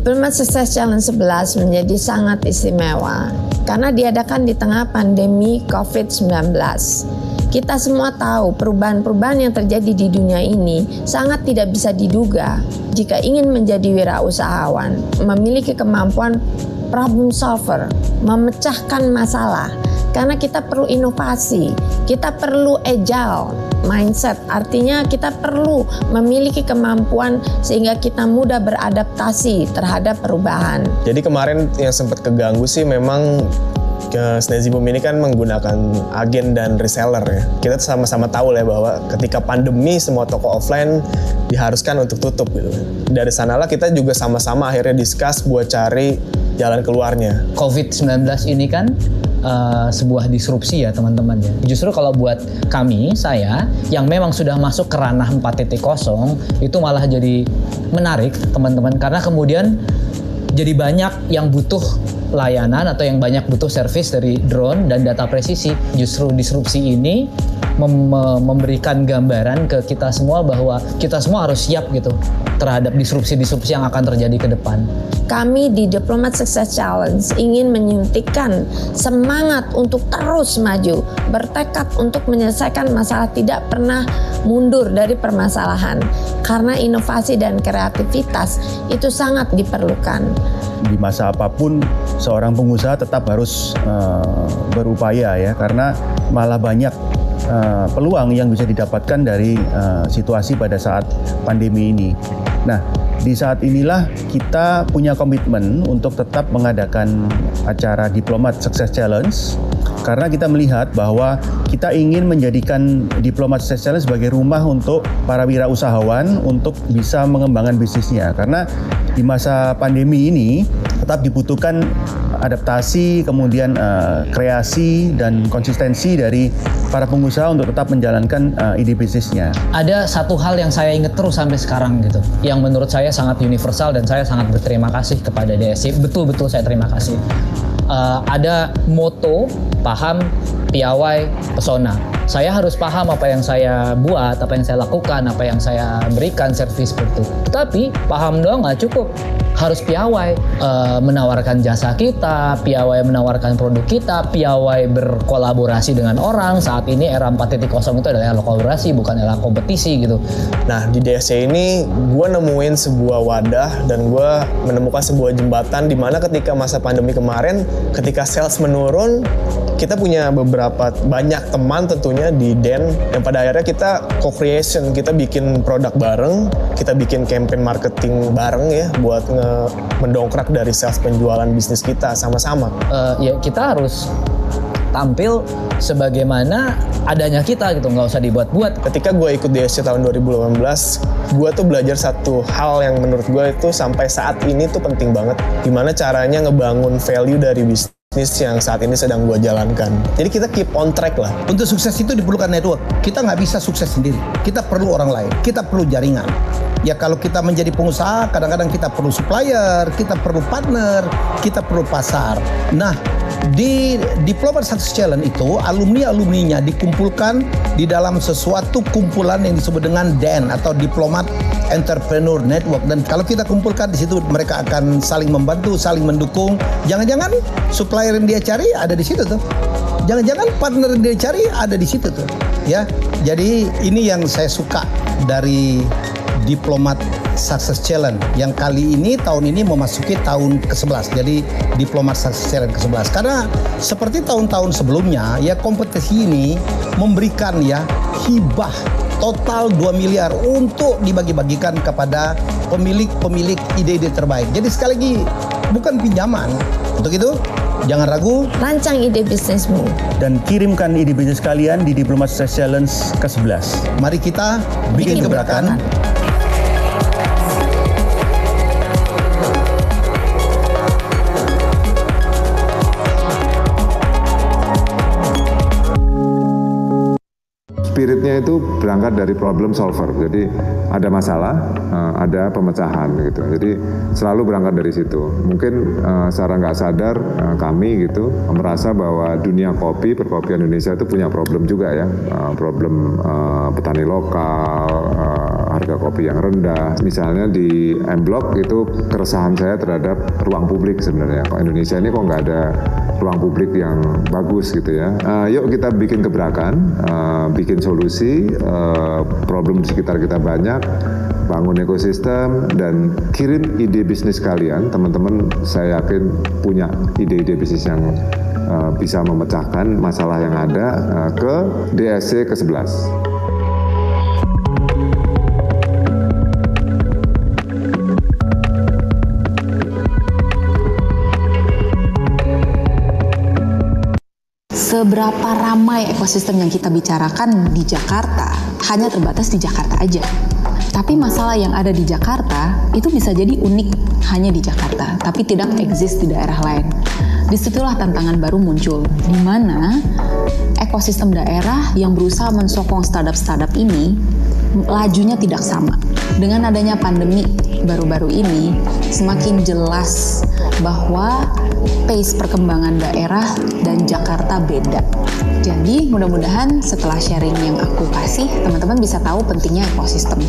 Diplomat Success Challenge 11 menjadi sangat istimewa karena diadakan di tengah pandemi COVID-19. Kita semua tahu perubahan-perubahan yang terjadi di dunia ini sangat tidak bisa diduga jika ingin menjadi wirausahawan, memiliki kemampuan problem solver, memecahkan masalah, karena kita perlu inovasi, kita perlu agile mindset. Artinya kita perlu memiliki kemampuan sehingga kita mudah beradaptasi terhadap perubahan. Jadi kemarin yang sempat keganggu sih memang ke Snazzy Boom ini kan menggunakan agen dan reseller ya. Kita sama-sama tahu lah ya bahwa ketika pandemi semua toko offline diharuskan untuk tutup gitu. Dari sanalah kita juga sama-sama akhirnya discuss buat cari jalan keluarnya. COVID-19 ini kan uh, sebuah disrupsi ya teman-teman ya. Justru kalau buat kami, saya yang memang sudah masuk ke ranah 4.0 itu malah jadi menarik teman-teman karena kemudian jadi banyak yang butuh layanan atau yang banyak butuh service dari drone dan data presisi. Justru disrupsi ini mem memberikan gambaran ke kita semua bahwa kita semua harus siap gitu terhadap disrupsi-disrupsi yang akan terjadi ke depan. Kami di Diplomat Success Challenge ingin menyuntikkan semangat untuk terus maju, bertekad untuk menyelesaikan masalah tidak pernah mundur dari permasalahan karena inovasi dan kreativitas itu sangat diperlukan. Di masa apa pun seorang pengusaha tetap harus uh, berupaya ya karena malah banyak uh, peluang yang bisa didapatkan dari uh, situasi pada saat pandemi ini. Nah, di saat inilah kita punya komitmen untuk tetap mengadakan acara Diplomat Success Challenge karena kita melihat bahwa kita ingin menjadikan Diplomat Success Challenge sebagai rumah untuk para wirausahawan untuk bisa mengembangkan bisnisnya karena di masa pandemi ini tetap dibutuhkan adaptasi, kemudian uh, kreasi dan konsistensi dari para pengusaha untuk tetap menjalankan uh, ide bisnisnya. Ada satu hal yang saya ingat terus sampai sekarang gitu, yang menurut saya sangat universal dan saya sangat berterima kasih kepada DSI. Betul-betul saya terima kasih. Uh, ada moto, paham, piawai, pesona. Saya harus paham apa yang saya buat, apa yang saya lakukan, apa yang saya berikan servis seperti itu. Tapi paham doang nggak cukup harus piawai uh, menawarkan jasa kita, piawai menawarkan produk kita, piawai berkolaborasi dengan orang. Saat ini era 4.0 itu adalah era kolaborasi bukan era kompetisi gitu. Nah di DSC ini gue nemuin sebuah wadah dan gue menemukan sebuah jembatan di mana ketika masa pandemi kemarin, ketika sales menurun, kita punya beberapa banyak teman tentunya di Den yang pada akhirnya kita co-creation, kita bikin produk bareng, kita bikin campaign marketing bareng ya buat nge mendongkrak dari sales penjualan bisnis kita sama-sama. Uh, ya kita harus tampil sebagaimana adanya kita gitu nggak usah dibuat-buat ketika gue ikut DSC tahun 2018 gue tuh belajar satu hal yang menurut gue itu sampai saat ini tuh penting banget gimana caranya ngebangun value dari bisnis bisnis yang saat ini sedang gue jalankan. Jadi kita keep on track lah. Untuk sukses itu diperlukan network. Kita nggak bisa sukses sendiri. Kita perlu orang lain. Kita perlu jaringan. Ya kalau kita menjadi pengusaha, kadang-kadang kita perlu supplier, kita perlu partner, kita perlu pasar. Nah, di Diplomat Success Challenge itu alumni-alumninya dikumpulkan di dalam sesuatu kumpulan yang disebut dengan DEN atau Diplomat Entrepreneur Network dan kalau kita kumpulkan di situ mereka akan saling membantu, saling mendukung. Jangan-jangan supplier yang dia cari ada di situ tuh. Jangan-jangan partner yang dia cari ada di situ tuh. Ya. Jadi ini yang saya suka dari Diplomat Success Challenge yang kali ini tahun ini memasuki tahun ke-11. Jadi Diplomat Success Challenge ke-11. Karena seperti tahun-tahun sebelumnya ya kompetisi ini memberikan ya hibah total 2 miliar untuk dibagi-bagikan kepada pemilik-pemilik ide-ide terbaik. Jadi sekali lagi bukan pinjaman. Untuk itu Jangan ragu. Rancang ide bisnismu. Dan kirimkan ide bisnis kalian di Diplomat Success Challenge ke-11. Mari kita bikin, bikin gebrakan. gebrakan. Spiritnya itu berangkat dari problem solver. Jadi ada masalah, uh, ada pemecahan gitu. Jadi selalu berangkat dari situ. Mungkin uh, secara nggak sadar uh, kami gitu merasa bahwa dunia kopi perkopian Indonesia itu punya problem juga ya, problem petani lokal, harga kopi yang rendah. Misalnya di M Block itu keresahan saya terhadap ruang publik sebenarnya. Kok Indonesia ini kok nggak ada ruang publik yang bagus gitu ya. Uh, yuk kita bikin gebrakan, uh, bikin solusi, uh, problem di sekitar kita banyak, bangun ekosistem dan kirim ide bisnis kalian. Teman-teman saya yakin punya ide-ide bisnis yang uh, bisa memecahkan masalah yang ada uh, ke DSC ke-11. Seberapa ramai ekosistem yang kita bicarakan di Jakarta hanya terbatas di Jakarta aja. Tapi masalah yang ada di Jakarta itu bisa jadi unik hanya di Jakarta, tapi tidak exist di daerah lain. Di situlah tantangan baru muncul, di mana ekosistem daerah yang berusaha mensokong startup-startup ini lajunya tidak sama. Dengan adanya pandemi baru-baru ini, semakin jelas bahwa pace perkembangan daerah dan Jakarta beda. Jadi mudah-mudahan setelah sharing yang aku kasih, teman-teman bisa tahu pentingnya ekosistem.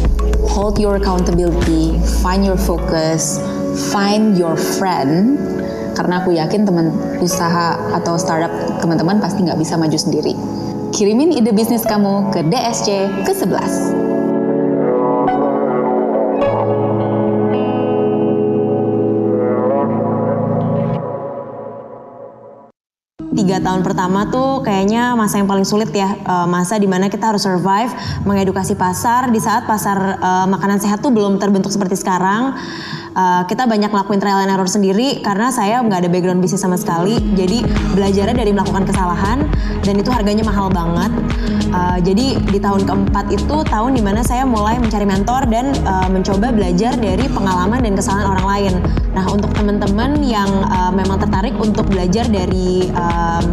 Hold your accountability, find your focus, find your friend, karena aku yakin teman usaha atau startup teman-teman pasti nggak bisa maju sendiri. Kirimin ide bisnis kamu ke DSC ke-11. Tiga tahun pertama tuh kayaknya masa yang paling sulit ya uh, masa di mana kita harus survive mengedukasi pasar. Di saat pasar uh, makanan sehat tuh belum terbentuk seperti sekarang uh, kita banyak ngelakuin trial and error sendiri karena saya nggak ada background bisnis sama sekali. Jadi belajarnya dari melakukan kesalahan dan itu harganya mahal banget. Uh, jadi di tahun keempat itu tahun di mana saya mulai mencari mentor dan uh, mencoba belajar dari pengalaman dan kesalahan orang lain. Nah untuk teman-teman yang uh, memang tertarik untuk belajar dari uh,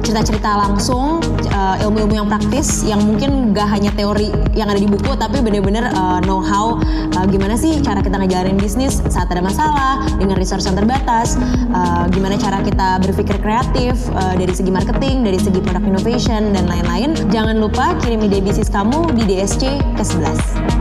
cerita-cerita um, langsung uh, ilmu-ilmu yang praktis yang mungkin gak hanya teori yang ada di buku tapi bener-bener uh, know how uh, gimana sih cara kita ngejalanin bisnis saat ada masalah dengan resource yang terbatas uh, gimana cara kita berpikir kreatif uh, dari segi marketing dari segi product innovation dan lain-lain. Jangan lupa kirim ide bisnis kamu di DSC ke 11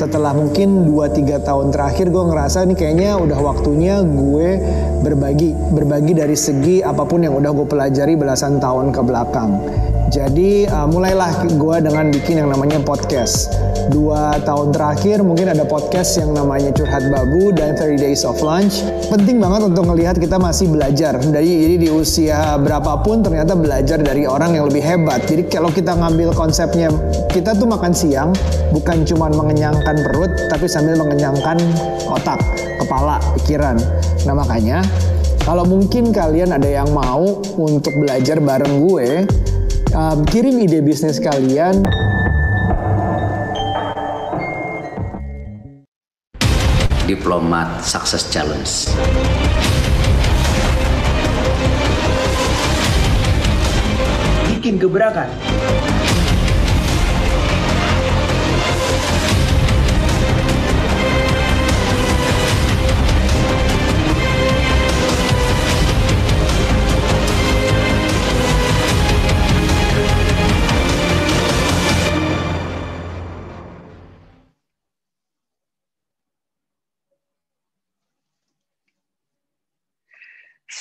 setelah mungkin 2-3 tahun terakhir gue ngerasa ini kayaknya udah waktunya gue berbagi berbagi dari segi apa pun yang udah gue pelajari belasan tahun ke belakang jadi uh, mulailah gue dengan bikin yang namanya podcast. Dua tahun terakhir mungkin ada podcast yang namanya Curhat Babu dan 30 Days of Lunch. Penting banget untuk ngelihat kita masih belajar. Dari jadi di usia berapapun ternyata belajar dari orang yang lebih hebat. Jadi kalau kita ngambil konsepnya kita tuh makan siang bukan cuma mengenyangkan perut tapi sambil mengenyangkan otak, kepala, pikiran. Nah makanya kalau mungkin kalian ada yang mau untuk belajar bareng gue, um, kirim ide bisnis kalian. Diplomat Success Challenge. Bikin gebrakan.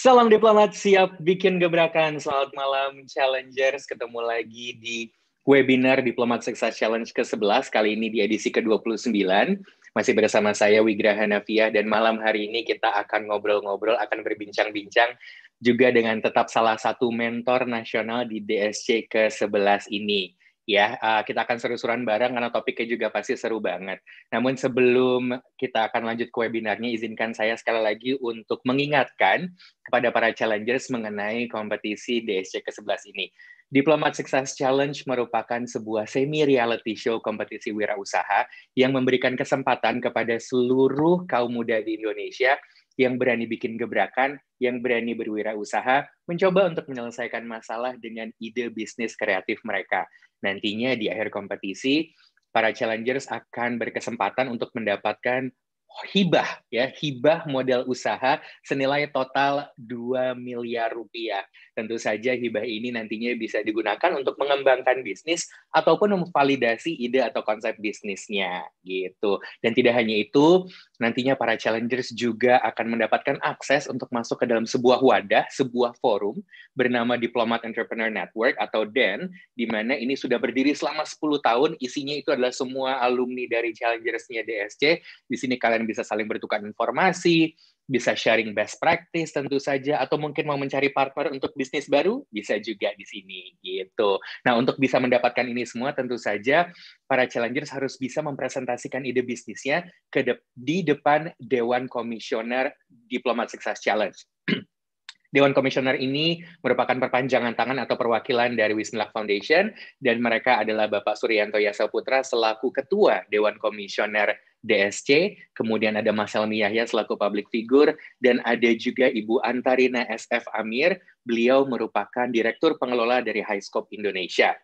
Salam diplomat siap bikin gebrakan. Selamat malam challengers. Ketemu lagi di webinar Diplomat Success Challenge ke-11. Kali ini di edisi ke-29. Masih bersama saya Wigraha Navia dan malam hari ini kita akan ngobrol-ngobrol, akan berbincang-bincang juga dengan tetap salah satu mentor nasional di DSC ke-11 ini ya. Uh, kita akan seru-seruan bareng karena topiknya juga pasti seru banget. Namun sebelum kita akan lanjut ke webinarnya, izinkan saya sekali lagi untuk mengingatkan kepada para challengers mengenai kompetisi DSC ke-11 ini. Diplomat Success Challenge merupakan sebuah semi-reality show kompetisi wirausaha yang memberikan kesempatan kepada seluruh kaum muda di Indonesia yang berani bikin gebrakan, yang berani berwirausaha, mencoba untuk menyelesaikan masalah dengan ide bisnis kreatif mereka. Nantinya di akhir kompetisi, para challengers akan berkesempatan untuk mendapatkan hibah ya hibah modal usaha senilai total 2 miliar rupiah. Tentu saja hibah ini nantinya bisa digunakan untuk mengembangkan bisnis ataupun memvalidasi ide atau konsep bisnisnya gitu. Dan tidak hanya itu, nantinya para challengers juga akan mendapatkan akses untuk masuk ke dalam sebuah wadah, sebuah forum bernama Diplomat Entrepreneur Network atau DEN di mana ini sudah berdiri selama 10 tahun, isinya itu adalah semua alumni dari challengersnya DSC. Di sini kalian bisa saling bertukar informasi, bisa sharing best practice tentu saja, atau mungkin mau mencari partner untuk bisnis baru, bisa juga di sini gitu. Nah, untuk bisa mendapatkan ini semua, tentu saja para challengers harus bisa mempresentasikan ide bisnisnya ke de di depan Dewan Komisioner Diplomat Success Challenge. Dewan Komisioner ini merupakan perpanjangan tangan atau perwakilan dari Wismilak Foundation dan mereka adalah Bapak Suryanto Yasa Putra selaku Ketua Dewan Komisioner DSC, kemudian ada Mas Helmi Yahya selaku public figure, dan ada juga Ibu Antarina SF Amir, beliau merupakan Direktur Pengelola dari Highscope Indonesia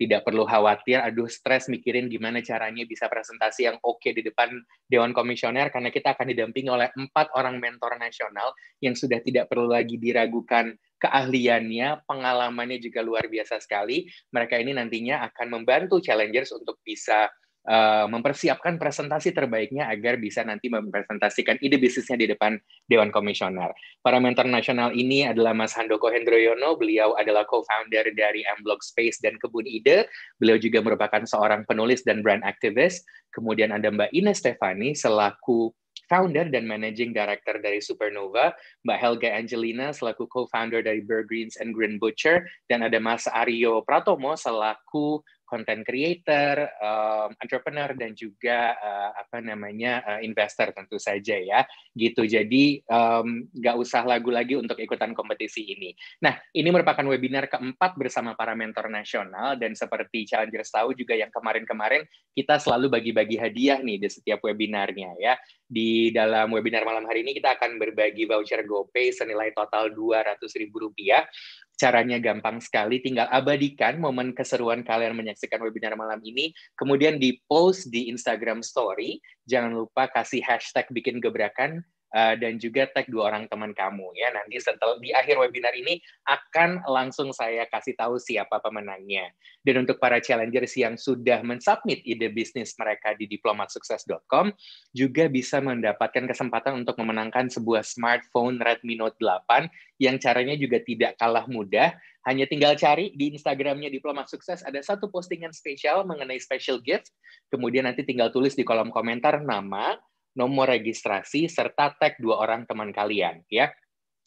tidak perlu khawatir, aduh stres mikirin gimana caranya bisa presentasi yang oke okay di depan Dewan Komisioner, karena kita akan didampingi oleh empat orang mentor nasional yang sudah tidak perlu lagi diragukan keahliannya, pengalamannya juga luar biasa sekali. Mereka ini nantinya akan membantu challengers untuk bisa uh, mempersiapkan presentasi terbaiknya agar bisa nanti mempresentasikan ide bisnisnya di depan Dewan Komisioner. Para mentor nasional ini adalah Mas Handoko Hendroyono, beliau adalah co-founder dari Mblock Space dan Kebun Ide. Beliau juga merupakan seorang penulis dan brand activist. Kemudian ada Mbak Ines Stefani selaku founder dan managing director dari Supernova, Mbak Helga Angelina selaku co-founder dari Burgreens and Green Butcher, dan ada Mas Aryo Pratomo selaku content creator, um, entrepreneur dan juga uh, apa namanya uh, investor tentu saja ya gitu. Jadi nggak um, usah lagu lagi untuk ikutan kompetisi ini. Nah ini merupakan webinar keempat bersama para mentor nasional dan seperti Challengers tahu juga yang kemarin-kemarin kita selalu bagi-bagi hadiah nih di setiap webinarnya ya. Di dalam webinar malam hari ini kita akan berbagi voucher GoPay senilai total Rp200.000 Caranya gampang sekali, tinggal abadikan momen keseruan kalian menyaksikan webinar malam ini, kemudian di post di Instagram Story. Jangan lupa kasih hashtag bikin gebrakan uh, dan juga tag dua orang teman kamu ya. Nanti setelah di akhir webinar ini akan langsung saya kasih tahu siapa pemenangnya. Dan untuk para challengers yang sudah mensubmit ide bisnis mereka di diplomatsukses.com juga bisa mendapatkan kesempatan untuk memenangkan sebuah smartphone Redmi Note 8 yang caranya juga tidak kalah mudah. Hanya tinggal cari di Instagramnya Diplomat Sukses ada satu postingan spesial mengenai special gift. Kemudian nanti tinggal tulis di kolom komentar nama, nomor registrasi, serta tag dua orang teman kalian. ya.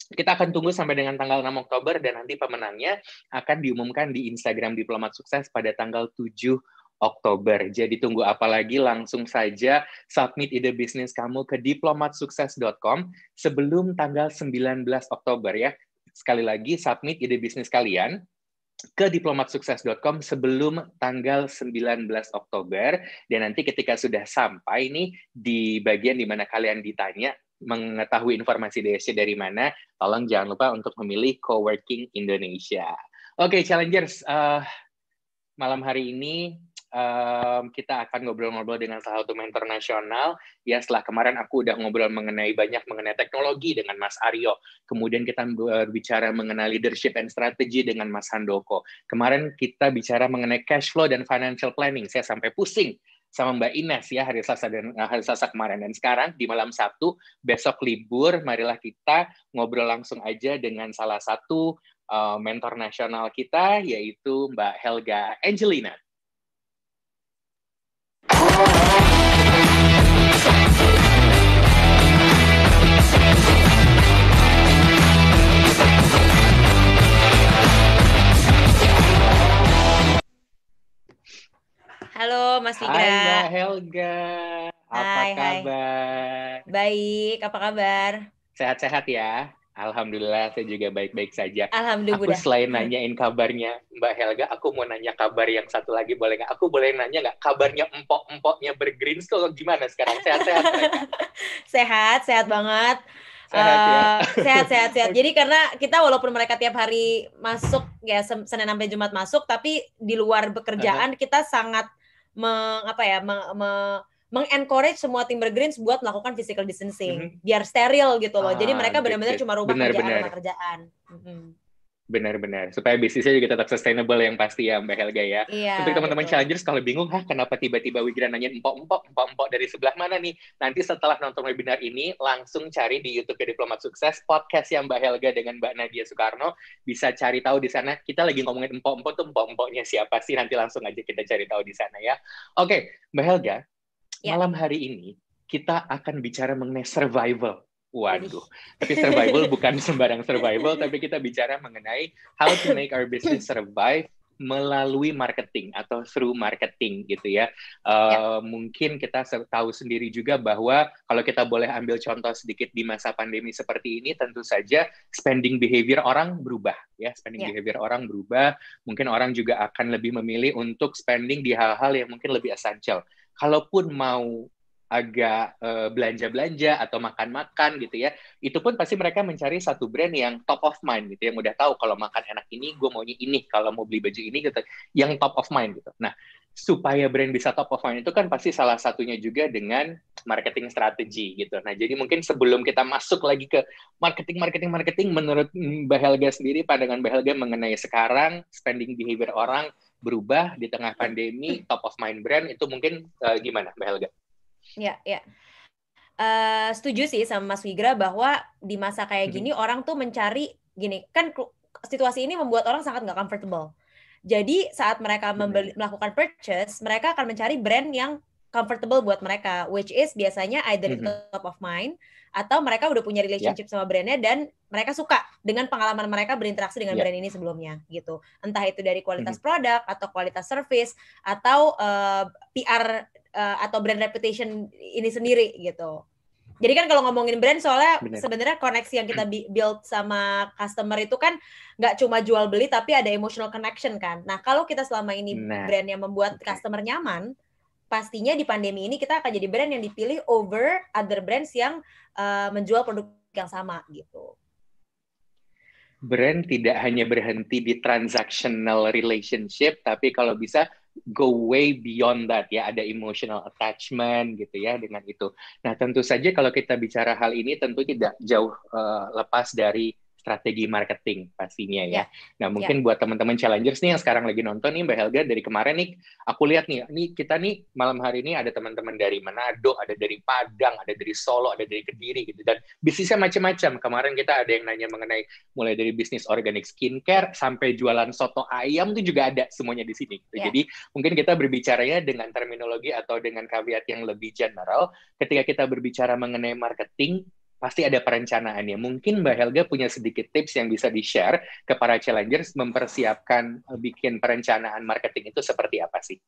Kita akan tunggu sampai dengan tanggal 6 Oktober dan nanti pemenangnya akan diumumkan di Instagram Diplomat Sukses pada tanggal 7 Oktober. Jadi tunggu apa lagi langsung saja submit ide bisnis kamu ke diplomatsukses.com sebelum tanggal 19 Oktober ya. Sekali lagi submit ide bisnis kalian ke diplomatsukses.com sebelum tanggal 19 Oktober dan nanti ketika sudah sampai nih di bagian di mana kalian ditanya mengetahui informasi DSC dari mana, tolong jangan lupa untuk memilih Coworking Indonesia. Oke, okay, challengers, uh, malam hari ini um, kita akan ngobrol-ngobrol dengan salah satu mentor nasional. Ya setelah kemarin aku udah ngobrol mengenai banyak mengenai teknologi dengan Mas Aryo. Kemudian kita berbicara mengenai leadership and strategy dengan Mas Handoko. Kemarin kita bicara mengenai cash flow dan financial planning. Saya sampai pusing sama Mbak Ines ya hari Selasa dan eh, hari Selasa kemarin dan sekarang di malam Sabtu besok libur marilah kita ngobrol langsung aja dengan salah satu uh, mentor nasional kita yaitu Mbak Helga Angelina. Halo Mas Figra. Hai Mbak Helga. Apa hai, kabar? Hai. Baik, apa kabar? Sehat-sehat ya. Alhamdulillah saya juga baik-baik saja. Alhamdulillah. Aku selain nanyain kabarnya Mbak Helga, aku mau nanya kabar yang satu lagi boleh nggak? Aku boleh nanya nggak kabarnya empok-empoknya bergreen school gimana sekarang? Sehat-sehat Sehat, sehat banget. Sehat ya. Uh, sehat, sehat, sehat. Jadi karena kita walaupun mereka tiap hari masuk ya Senin sampai Jumat masuk, tapi di luar pekerjaan uh -huh. kita sangat me, apa ya me, me, mengencourage semua Timbergreens buat melakukan physical distancing biar steril gitu loh. Jadi Ah, mereka benar-benar cuma rumah Benar, kerjaan benar. rumah kerjaan. Mhm. Benar-benar. Supaya bisnisnya juga tetap sustainable yang pasti ya Mbak Helga ya. Iya. Untuk teman-teman challengers kalau bingung, hah kenapa tiba-tiba Wigra nanya empok-empok, empok-empok dari sebelah mana nih? Nanti setelah nonton webinar ini, langsung cari di YouTube ke Diplomat Sukses, podcast yang Mbak Helga dengan Mbak Nadia Soekarno. Bisa cari tahu di sana. Kita lagi ngomongin empok-empok tuh empok-empoknya siapa sih? Nanti langsung aja kita cari tahu di sana ya. Oke, Mbak Helga, Ya. malam hari ini kita akan bicara mengenai survival. Waduh, tapi survival bukan sembarang survival, tapi kita bicara mengenai how to make our business survive melalui marketing atau through marketing gitu ya. Uh, Mungkin kita tahu sendiri juga bahwa kalau kita boleh ambil contoh sedikit di masa pandemi seperti ini, tentu saja spending behavior orang berubah ya. Spending Ya. behavior orang berubah. Mungkin orang juga akan lebih memilih untuk spending di hal-hal yang mungkin lebih essential. Kalaupun mau agak eh, belanja-belanja atau makan-makan gitu ya, itu pun pasti mereka mencari satu brand yang top of mind gitu, yang udah tahu kalau makan enak ini, gue maunya ini, kalau mau beli baju ini gitu, yang top of mind gitu. Nah, supaya brand bisa top of mind itu kan pasti salah satunya juga dengan marketing strategi gitu. Nah, jadi mungkin sebelum kita masuk lagi ke marketing, marketing, marketing, menurut Mbak Helga sendiri, pandangan Mbak Helga mengenai sekarang spending behavior orang berubah di tengah pandemi, top of mind brand itu mungkin eh, gimana Mbak Helga? Ya, ya. Eh, setuju sih sama Mas Wigra bahwa di masa kayak gini orang tuh mencari gini kan situasi ini membuat orang sangat nggak comfortable. Jadi saat mereka membeli, melakukan purchase, mereka akan mencari brand yang comfortable buat mereka, which is biasanya either itu Mhm. top of mind atau mereka udah punya relationship sama brandnya dan mereka suka dengan pengalaman mereka berinteraksi dengan Ya. brand ini sebelumnya gitu. Entah itu dari kualitas produk atau kualitas service atau eh, PR eh, atau brand reputation ini sendiri gitu. Jadi kan kalau ngomongin brand soalnya Benar. sebenarnya koneksi yang kita bi- build sama customer itu kan nggak cuma jual beli tapi ada emotional connection kan. Nah kalau kita selama ini Nah, brand yang membuat customer nyaman, pastinya di pandemi ini kita akan jadi brand yang dipilih over other brands yang eh, menjual produk yang sama gitu. Brand tidak hanya berhenti di transactional relationship, tapi kalau bisa go way beyond that ya, ada emotional attachment gitu ya dengan itu. Nah tentu saja kalau kita bicara hal ini tentu tidak jauh eh, lepas dari strategi marketing pastinya ya. Ya. Nah mungkin buat teman-teman challengers nih yang sekarang lagi nonton nih Mbak Helga dari kemarin nih, aku lihat nih, nih kita nih malam hari ini ada teman-teman dari Manado, ada dari Padang, ada dari Solo, ada dari Kediri gitu dan bisnisnya macam-macam. Kemarin kita ada yang nanya mengenai mulai dari bisnis organic skincare sampai jualan soto ayam tuh juga ada semuanya di sini. gitu. Ya. Jadi mungkin kita berbicaranya dengan terminologi atau dengan caveat yang lebih general. Ketika kita berbicara mengenai marketing, pasti ada perencanaannya. Mungkin Mbak Helga punya sedikit tips yang bisa di-share ke para challengers mempersiapkan eh, bikin perencanaan marketing itu seperti apa sih?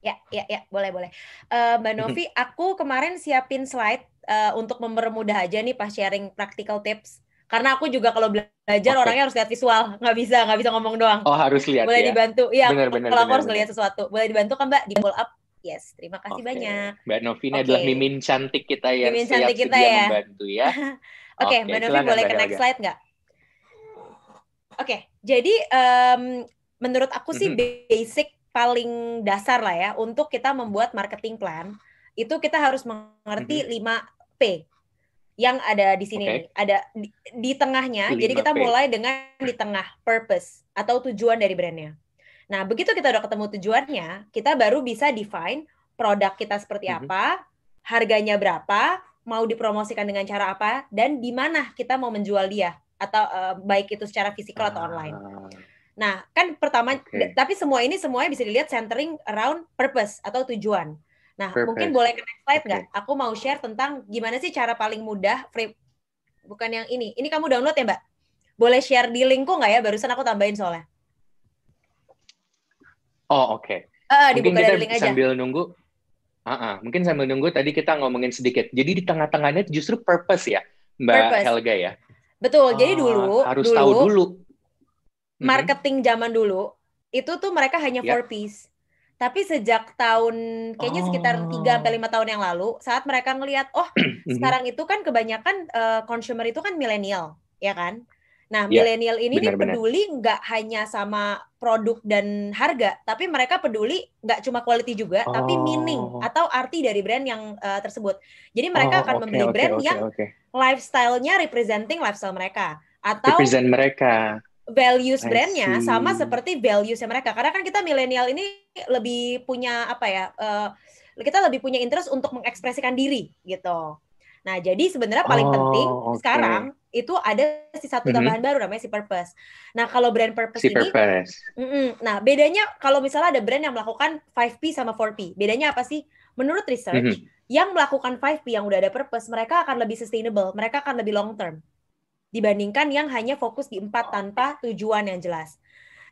Ya, ya, ya, boleh, boleh. Eh, Mbak Novi, aku kemarin siapin slide eh, untuk mempermudah aja nih pas sharing practical tips. Karena aku juga kalau belajar Oke. orangnya harus lihat visual, nggak bisa, nggak bisa ngomong doang. Oh harus lihat boleh ya. dibantu, iya. Benar, benar, Kalau aku harus ngelihat sesuatu, boleh dibantu kan Mbak di pull up? Yes, terima kasih Oke. banyak. Mbak Novi ini Oke. adalah mimin cantik kita yang Mimin siap cantik kita ya. membantu ya. Oke, Oke, Mbak Novi boleh ke next slide nggak? Oke, jadi em, menurut aku sih Mhm. basic paling dasar lah ya untuk kita membuat marketing plan itu kita harus mengerti 5P yang ada di sini Oke. nih. Ada di, di tengahnya. Jadi kita 5P. mulai dengan di tengah purpose atau tujuan dari brandnya. Nah, begitu kita udah ketemu tujuannya, kita baru bisa define produk kita seperti Mhm. apa, harganya berapa, mau dipromosikan dengan cara apa, dan di mana kita mau menjual dia atau eh, baik itu secara fisikal atau online. Nah, kan pertama, Oke. d- tapi semua ini semuanya bisa dilihat centering around purpose atau tujuan. Nah, Purpose. mungkin boleh ke next slide nggak? Aku mau share tentang gimana sih cara paling mudah frame, bukan yang ini. Ini kamu download ya, Mbak? Boleh share di linkku nggak ya? Barusan aku tambahin soalnya. Oh oke. Ah, Mungkin dibuka kita dari link aja. sambil nunggu. Ah, ah. mungkin sambil nunggu tadi kita ngomongin sedikit. Jadi di tengah-tengahnya justru purpose ya, Mbak Purpose. Helga ya. Betul. Jadi Ah, dulu, harus dulu, tahu dulu. Mhm. marketing zaman dulu itu tuh mereka hanya Ya. four piece. Tapi sejak tahun kayaknya sekitar Oh. 3 sampai 5 tahun yang lalu saat mereka ngelihat oh Mhm. sekarang itu kan kebanyakan eh, consumer itu kan milenial, ya kan? Nah, Ya, milenial ini nih benar-benar. peduli nggak hanya sama produk dan harga, tapi mereka peduli nggak cuma quality juga, tapi meaning Oh. atau arti dari brand yang eh, tersebut. Jadi mereka Oh, akan oke, membeli oke, brand oke, yang oke. lifestyle-nya representing lifestyle mereka atau represent mereka. values brandnya sama seperti valuesnya mereka. Karena kan kita milenial ini lebih punya apa ya? eh, kita lebih punya interest untuk mengekspresikan diri gitu. Nah, jadi sebenarnya paling Oh, penting oke. sekarang itu ada si satu Mhm. tambahan baru namanya si purpose. Nah, kalau brand purpose Si ini purpose. Nah, bedanya kalau misalnya ada brand yang melakukan 5P sama 4P, bedanya apa sih? Menurut research, Mhm. yang melakukan 5P yang udah ada purpose, mereka akan lebih sustainable, mereka akan lebih long term dibandingkan yang hanya fokus di empat tanpa tujuan yang jelas.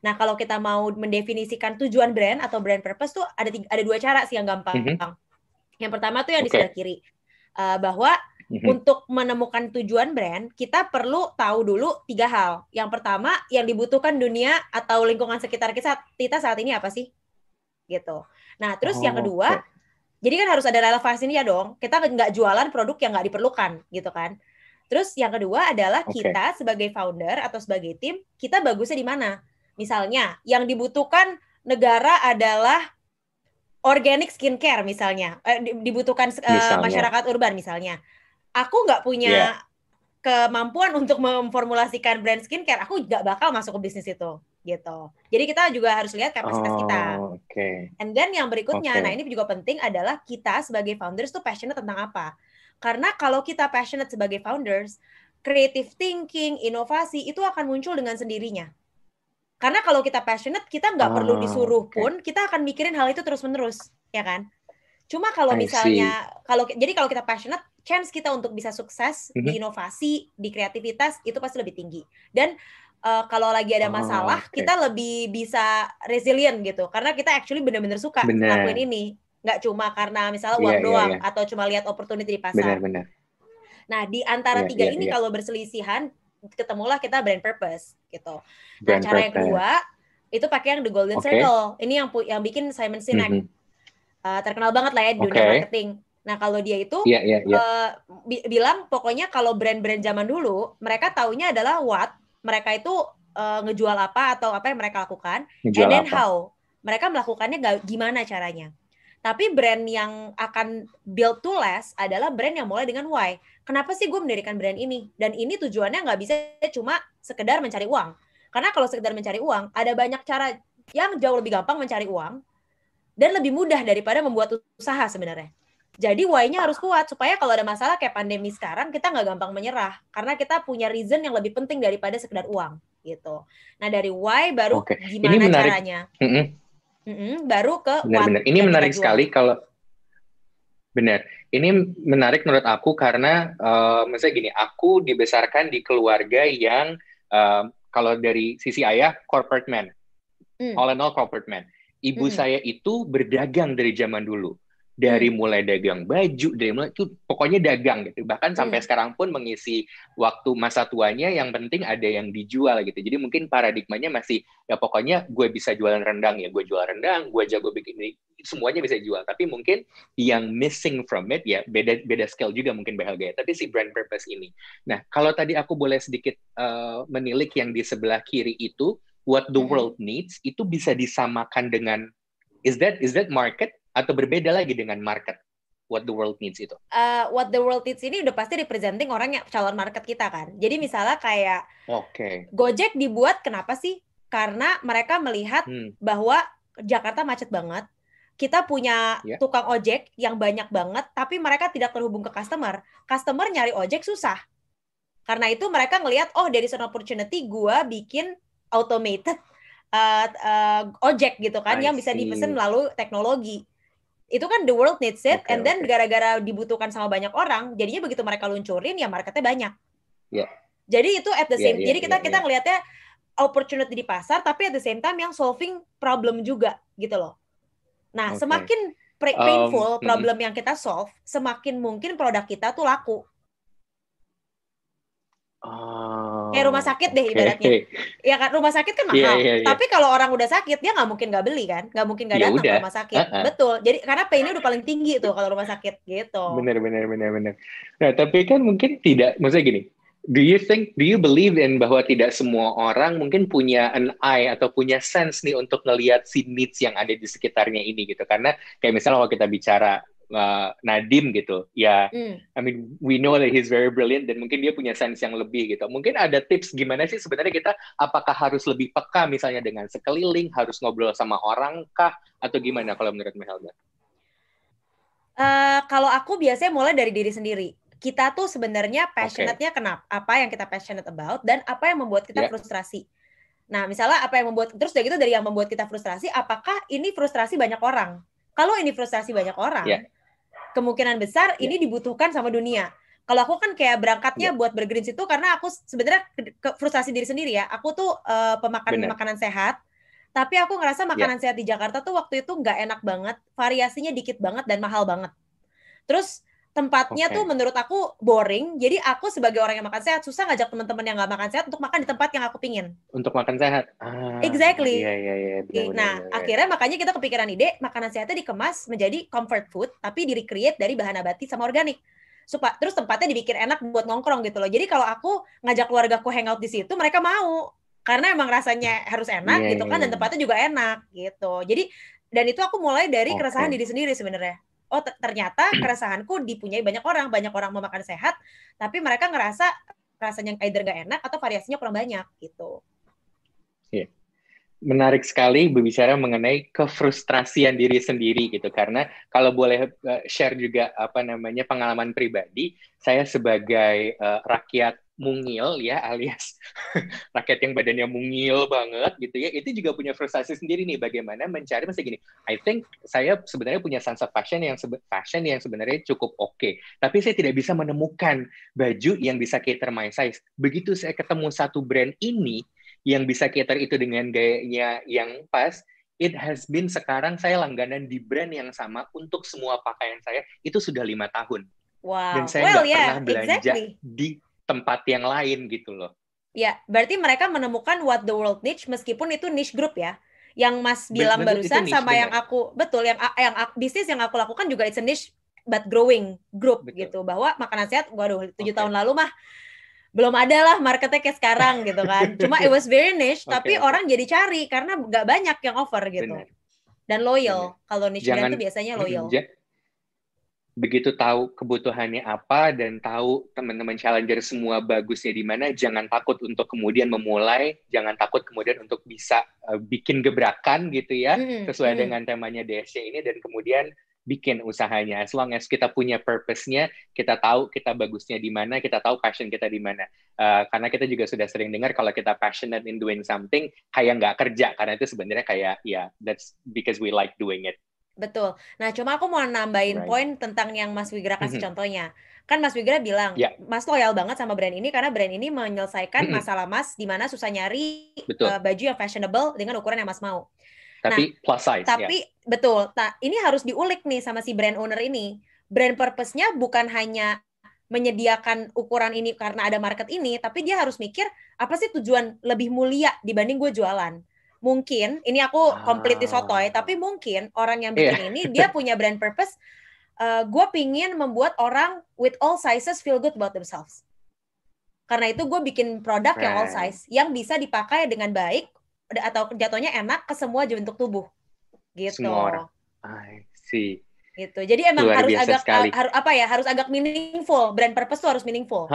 Nah, kalau kita mau mendefinisikan tujuan brand atau brand purpose tuh ada tiga- ada dua cara sih yang gampang. Mhm. Yang pertama tuh yang di Oke. sebelah kiri, Eh, bahwa Mhm. untuk menemukan tujuan brand, kita perlu tahu dulu tiga hal. Yang pertama, yang dibutuhkan dunia atau lingkungan sekitar kita, kita saat ini apa sih? Gitu. Nah, terus yang Oh, kedua, oke. jadi kan harus ada relevansinya dong. Kita nggak jualan produk yang nggak diperlukan, gitu kan? Terus yang kedua adalah Oke. kita sebagai founder atau sebagai tim, kita bagusnya di mana? Misalnya, yang dibutuhkan negara adalah organic skincare misalnya, Eh, di- dibutuhkan eh, Misalnya. masyarakat urban misalnya. Aku nggak punya Iya. kemampuan untuk memformulasikan brand skincare, aku nggak bakal masuk ke bisnis itu, gitu. Jadi kita juga harus lihat kapasitas kita. Oh, Oke. And then yang berikutnya, Oke. nah ini juga penting adalah kita sebagai founders tuh passionate tentang apa? Karena kalau kita passionate sebagai founders, creative thinking, inovasi itu akan muncul dengan sendirinya. Karena kalau kita passionate, kita nggak perlu Ah, disuruh oke. pun, kita akan mikirin hal itu terus-menerus, ya kan? Cuma kalau misalnya, kalau jadi kalau kita passionate, chance kita untuk bisa sukses di Mhm. inovasi, di kreativitas itu pasti lebih tinggi. Dan eh, kalau lagi ada Oh, masalah, oke. kita lebih bisa resilient gitu, karena kita actually bener-bener suka Bener. ngelakuin ini, nggak cuma karena misalnya Iya, uang iya, doang iya. atau cuma lihat opportunity di pasar. Benar-benar. Nah, di antara Iya, tiga iya, ini iya. kalau berselisihan, ketemulah kita brand purpose gitu. Nah, Brand cara yang purpose. kedua itu pakai yang the golden Oke. circle. Ini yang yang bikin Simon Sinek Mhm. Uh, terkenal banget lah ya di dunia Oke. marketing. Nah, kalau dia itu Iya, iya, iya. uh, bi- bilang pokoknya kalau brand-brand zaman dulu, mereka taunya adalah what, mereka itu uh, ngejual apa atau apa yang mereka lakukan, Ngejual and then apa? how. Mereka melakukannya gimana caranya. Tapi brand yang akan build to last adalah brand yang mulai dengan why. Kenapa sih gue mendirikan brand ini? Dan ini tujuannya nggak bisa cuma sekedar mencari uang. Karena kalau sekedar mencari uang, ada banyak cara yang jauh lebih gampang mencari uang dan lebih mudah daripada membuat usaha sebenarnya. Jadi why-nya harus kuat supaya kalau ada masalah kayak pandemi sekarang kita nggak gampang menyerah karena kita punya reason yang lebih penting daripada sekedar uang gitu. Nah dari why baru Oke. gimana Ini menarik. caranya, Mm-mm. Mm-mm, baru ke Benar-benar. Ini menarik jual. sekali kalau benar. Ini menarik menurut aku karena eh maksudnya gini, aku dibesarkan di keluarga yang eh, kalau dari sisi ayah corporate man, Hmm. all in all corporate man. Ibu Mm-mm. saya itu berdagang dari zaman dulu. Dari Hmm. mulai dagang baju, dari mulai itu pokoknya dagang gitu. Bahkan sampai Hmm. sekarang pun mengisi waktu masa tuanya yang penting ada yang dijual gitu. Jadi mungkin paradigmanya masih ya pokoknya gue bisa jualan rendang ya gue jual rendang, gue jago bikin ini semuanya bisa jual. Tapi mungkin yang missing from it ya beda beda scale juga mungkin BHG. Tapi si brand purpose ini. Nah kalau tadi aku boleh sedikit eh, menilik yang di sebelah kiri itu what the Mhm. world needs itu bisa disamakan dengan is that is that market atau berbeda lagi dengan market what the world needs itu. Uh, what the world needs ini udah pasti representing orang yang calon market kita kan. Jadi misalnya kayak Oke. Gojek dibuat kenapa sih? Karena mereka melihat Hmm. bahwa Jakarta macet banget. Kita punya Ya. tukang ojek yang banyak banget, tapi mereka tidak terhubung ke customer. Customer nyari ojek susah. Karena itu mereka ngelihat, oh dari an opportunity gua bikin automated uh, uh, ojek gitu kan, I yang bisa see. dipesan melalui teknologi. Itu kan the world needs it, Oke, and then oke. gara-gara dibutuhkan sama banyak orang, jadinya begitu mereka luncurin, ya marketnya banyak. Ya. Jadi itu at the Ya, same, ya, jadi kita ya, kita ya. ngelihatnya opportunity di pasar, tapi at the same time yang solving problem juga gitu loh. Nah, Oke. semakin Um, painful mm-mm. problem yang kita solve, semakin mungkin produk kita tuh laku. Oh, Kayak rumah sakit deh ibaratnya. Ya kan rumah sakit kan mahal. Iya, iya, iya. Tapi kalau orang udah sakit dia nggak mungkin nggak beli kan, nggak mungkin nggak Ya datang ke rumah sakit. Uh-uh. Betul. Jadi karena painnya udah paling tinggi tuh kalau rumah sakit gitu. Benar, benar, benar, benar. Nah, tapi kan mungkin tidak, maksudnya gini, do you think do you believe in bahwa tidak semua orang mungkin punya an eye atau punya sense nih untuk ngelihat si needs yang ada di sekitarnya ini gitu karena kayak misalnya kalau kita bicara uh, Nadim gitu ya mm. I mean we know that he's very brilliant dan mungkin dia punya sense yang lebih gitu mungkin ada tips gimana sih sebenarnya kita apakah harus lebih peka misalnya dengan sekeliling harus ngobrol sama orang kah atau gimana kalau menurut Mahelda? Uh, kalau aku biasanya mulai dari diri sendiri kita tuh sebenarnya passionate-nya okay. kenapa apa yang kita passionate about dan apa yang membuat kita yeah. frustrasi. Nah, misalnya apa yang membuat terus dari itu dari yang membuat kita frustrasi, apakah ini frustrasi banyak orang? Kalau ini frustrasi banyak orang, yeah. Kemungkinan besar yeah. ini dibutuhkan sama dunia. Kalau aku kan kayak berangkatnya yeah. buat bergreens itu karena aku sebenarnya frustrasi diri sendiri ya. Aku tuh uh, pemakan Bener. makanan sehat, tapi aku ngerasa ya. makanan yeah. sehat di Jakarta tuh waktu itu nggak enak banget, variasinya dikit banget dan mahal banget. Terus tempatnya okay. tuh menurut aku boring. Jadi aku sebagai orang yang makan sehat susah ngajak teman-teman yang nggak makan sehat untuk makan di tempat yang aku pingin. Untuk makan sehat. Ah, exactly. Iya iya iya. nah benar, akhirnya makanya kita kepikiran ide makanan sehatnya dikemas menjadi comfort food tapi di recreate dari bahan nabati sama organik. Supaya terus tempatnya dibikin enak buat nongkrong gitu loh. Jadi kalau aku ngajak keluarga aku hangout di situ mereka mau karena emang rasanya harus enak yeah, gitu kan dan iya, iya. tempatnya juga enak gitu. Jadi dan itu aku mulai dari okay. keresahan diri sendiri sebenarnya oh ternyata keresahanku dipunyai banyak orang, banyak orang mau makan sehat, tapi mereka ngerasa rasanya either gak enak atau variasinya kurang banyak gitu. Yeah. Menarik sekali berbicara mengenai kefrustrasian diri sendiri gitu karena kalau boleh eh, share juga apa namanya pengalaman pribadi, saya sebagai uh, rakyat mungil ya alias rakyat yang badannya mungil banget gitu ya itu juga punya frustasi sendiri nih bagaimana mencari masa gini I think saya sebenarnya punya sense of fashion yang fashion yang sebenarnya cukup oke okay. tapi saya tidak bisa menemukan baju yang bisa cater my size begitu saya ketemu satu brand ini yang bisa cater itu dengan gayanya yang pas it has been sekarang saya langganan di brand yang sama untuk semua pakaian saya itu sudah lima tahun Wow. Dan saya well, nggak yeah, pernah belanja exactly. di tempat yang lain gitu loh. Ya, berarti mereka menemukan what the world needs meskipun itu niche group ya. Yang Mas bilang barusan niche, sama bener. yang aku betul yang yang bisnis yang aku lakukan juga it's a niche but growing group betul. gitu bahwa makanan sehat waduh tujuh okay. tahun lalu mah belum ada lah marketnya kayak sekarang gitu kan. Cuma it was very niche okay, tapi okay. orang jadi cari karena nggak banyak yang offer gitu. Bener. Dan loyal. Kalau niche Jangan, brand itu biasanya loyal begitu tahu kebutuhannya apa dan tahu teman-teman challenger semua bagusnya di mana, jangan takut untuk kemudian memulai, jangan takut kemudian untuk bisa uh, bikin gebrakan gitu ya, mm, sesuai mm. dengan temanya DSC ini dan kemudian bikin usahanya. As long as kita punya purpose-nya, kita tahu kita bagusnya di mana, kita tahu passion kita di mana. Uh, karena kita juga sudah sering dengar kalau kita passionate in doing something, kayak nggak kerja. Karena itu sebenarnya kayak, ya, yeah, that's because we like doing it. Betul. Nah, cuma aku mau nambahin right. poin tentang yang Mas Wigra kasih mm -hmm. contohnya. Kan Mas Wigra bilang, yeah. Mas loyal banget sama brand ini karena brand ini menyelesaikan mm -hmm. masalah Mas di mana susah nyari uh, baju yang fashionable dengan ukuran yang Mas mau. Tapi nah, plus size. Tapi yeah. betul. Nah, ini harus diulik nih sama si brand owner ini. Brand purpose-nya bukan hanya menyediakan ukuran ini karena ada market ini, tapi dia harus mikir apa sih tujuan lebih mulia dibanding gue jualan mungkin ini aku completely sotoy tapi mungkin orang yang bikin yeah. ini dia punya brand purpose uh, gue pingin membuat orang with all sizes feel good about themselves. Karena itu gue bikin produk right. yang all size yang bisa dipakai dengan baik atau jatuhnya enak ke semua bentuk tubuh. Gitu. Semua orang. I see. Gitu. Jadi emang Luar harus agak harus apa ya harus agak meaningful. Brand purpose tuh harus meaningful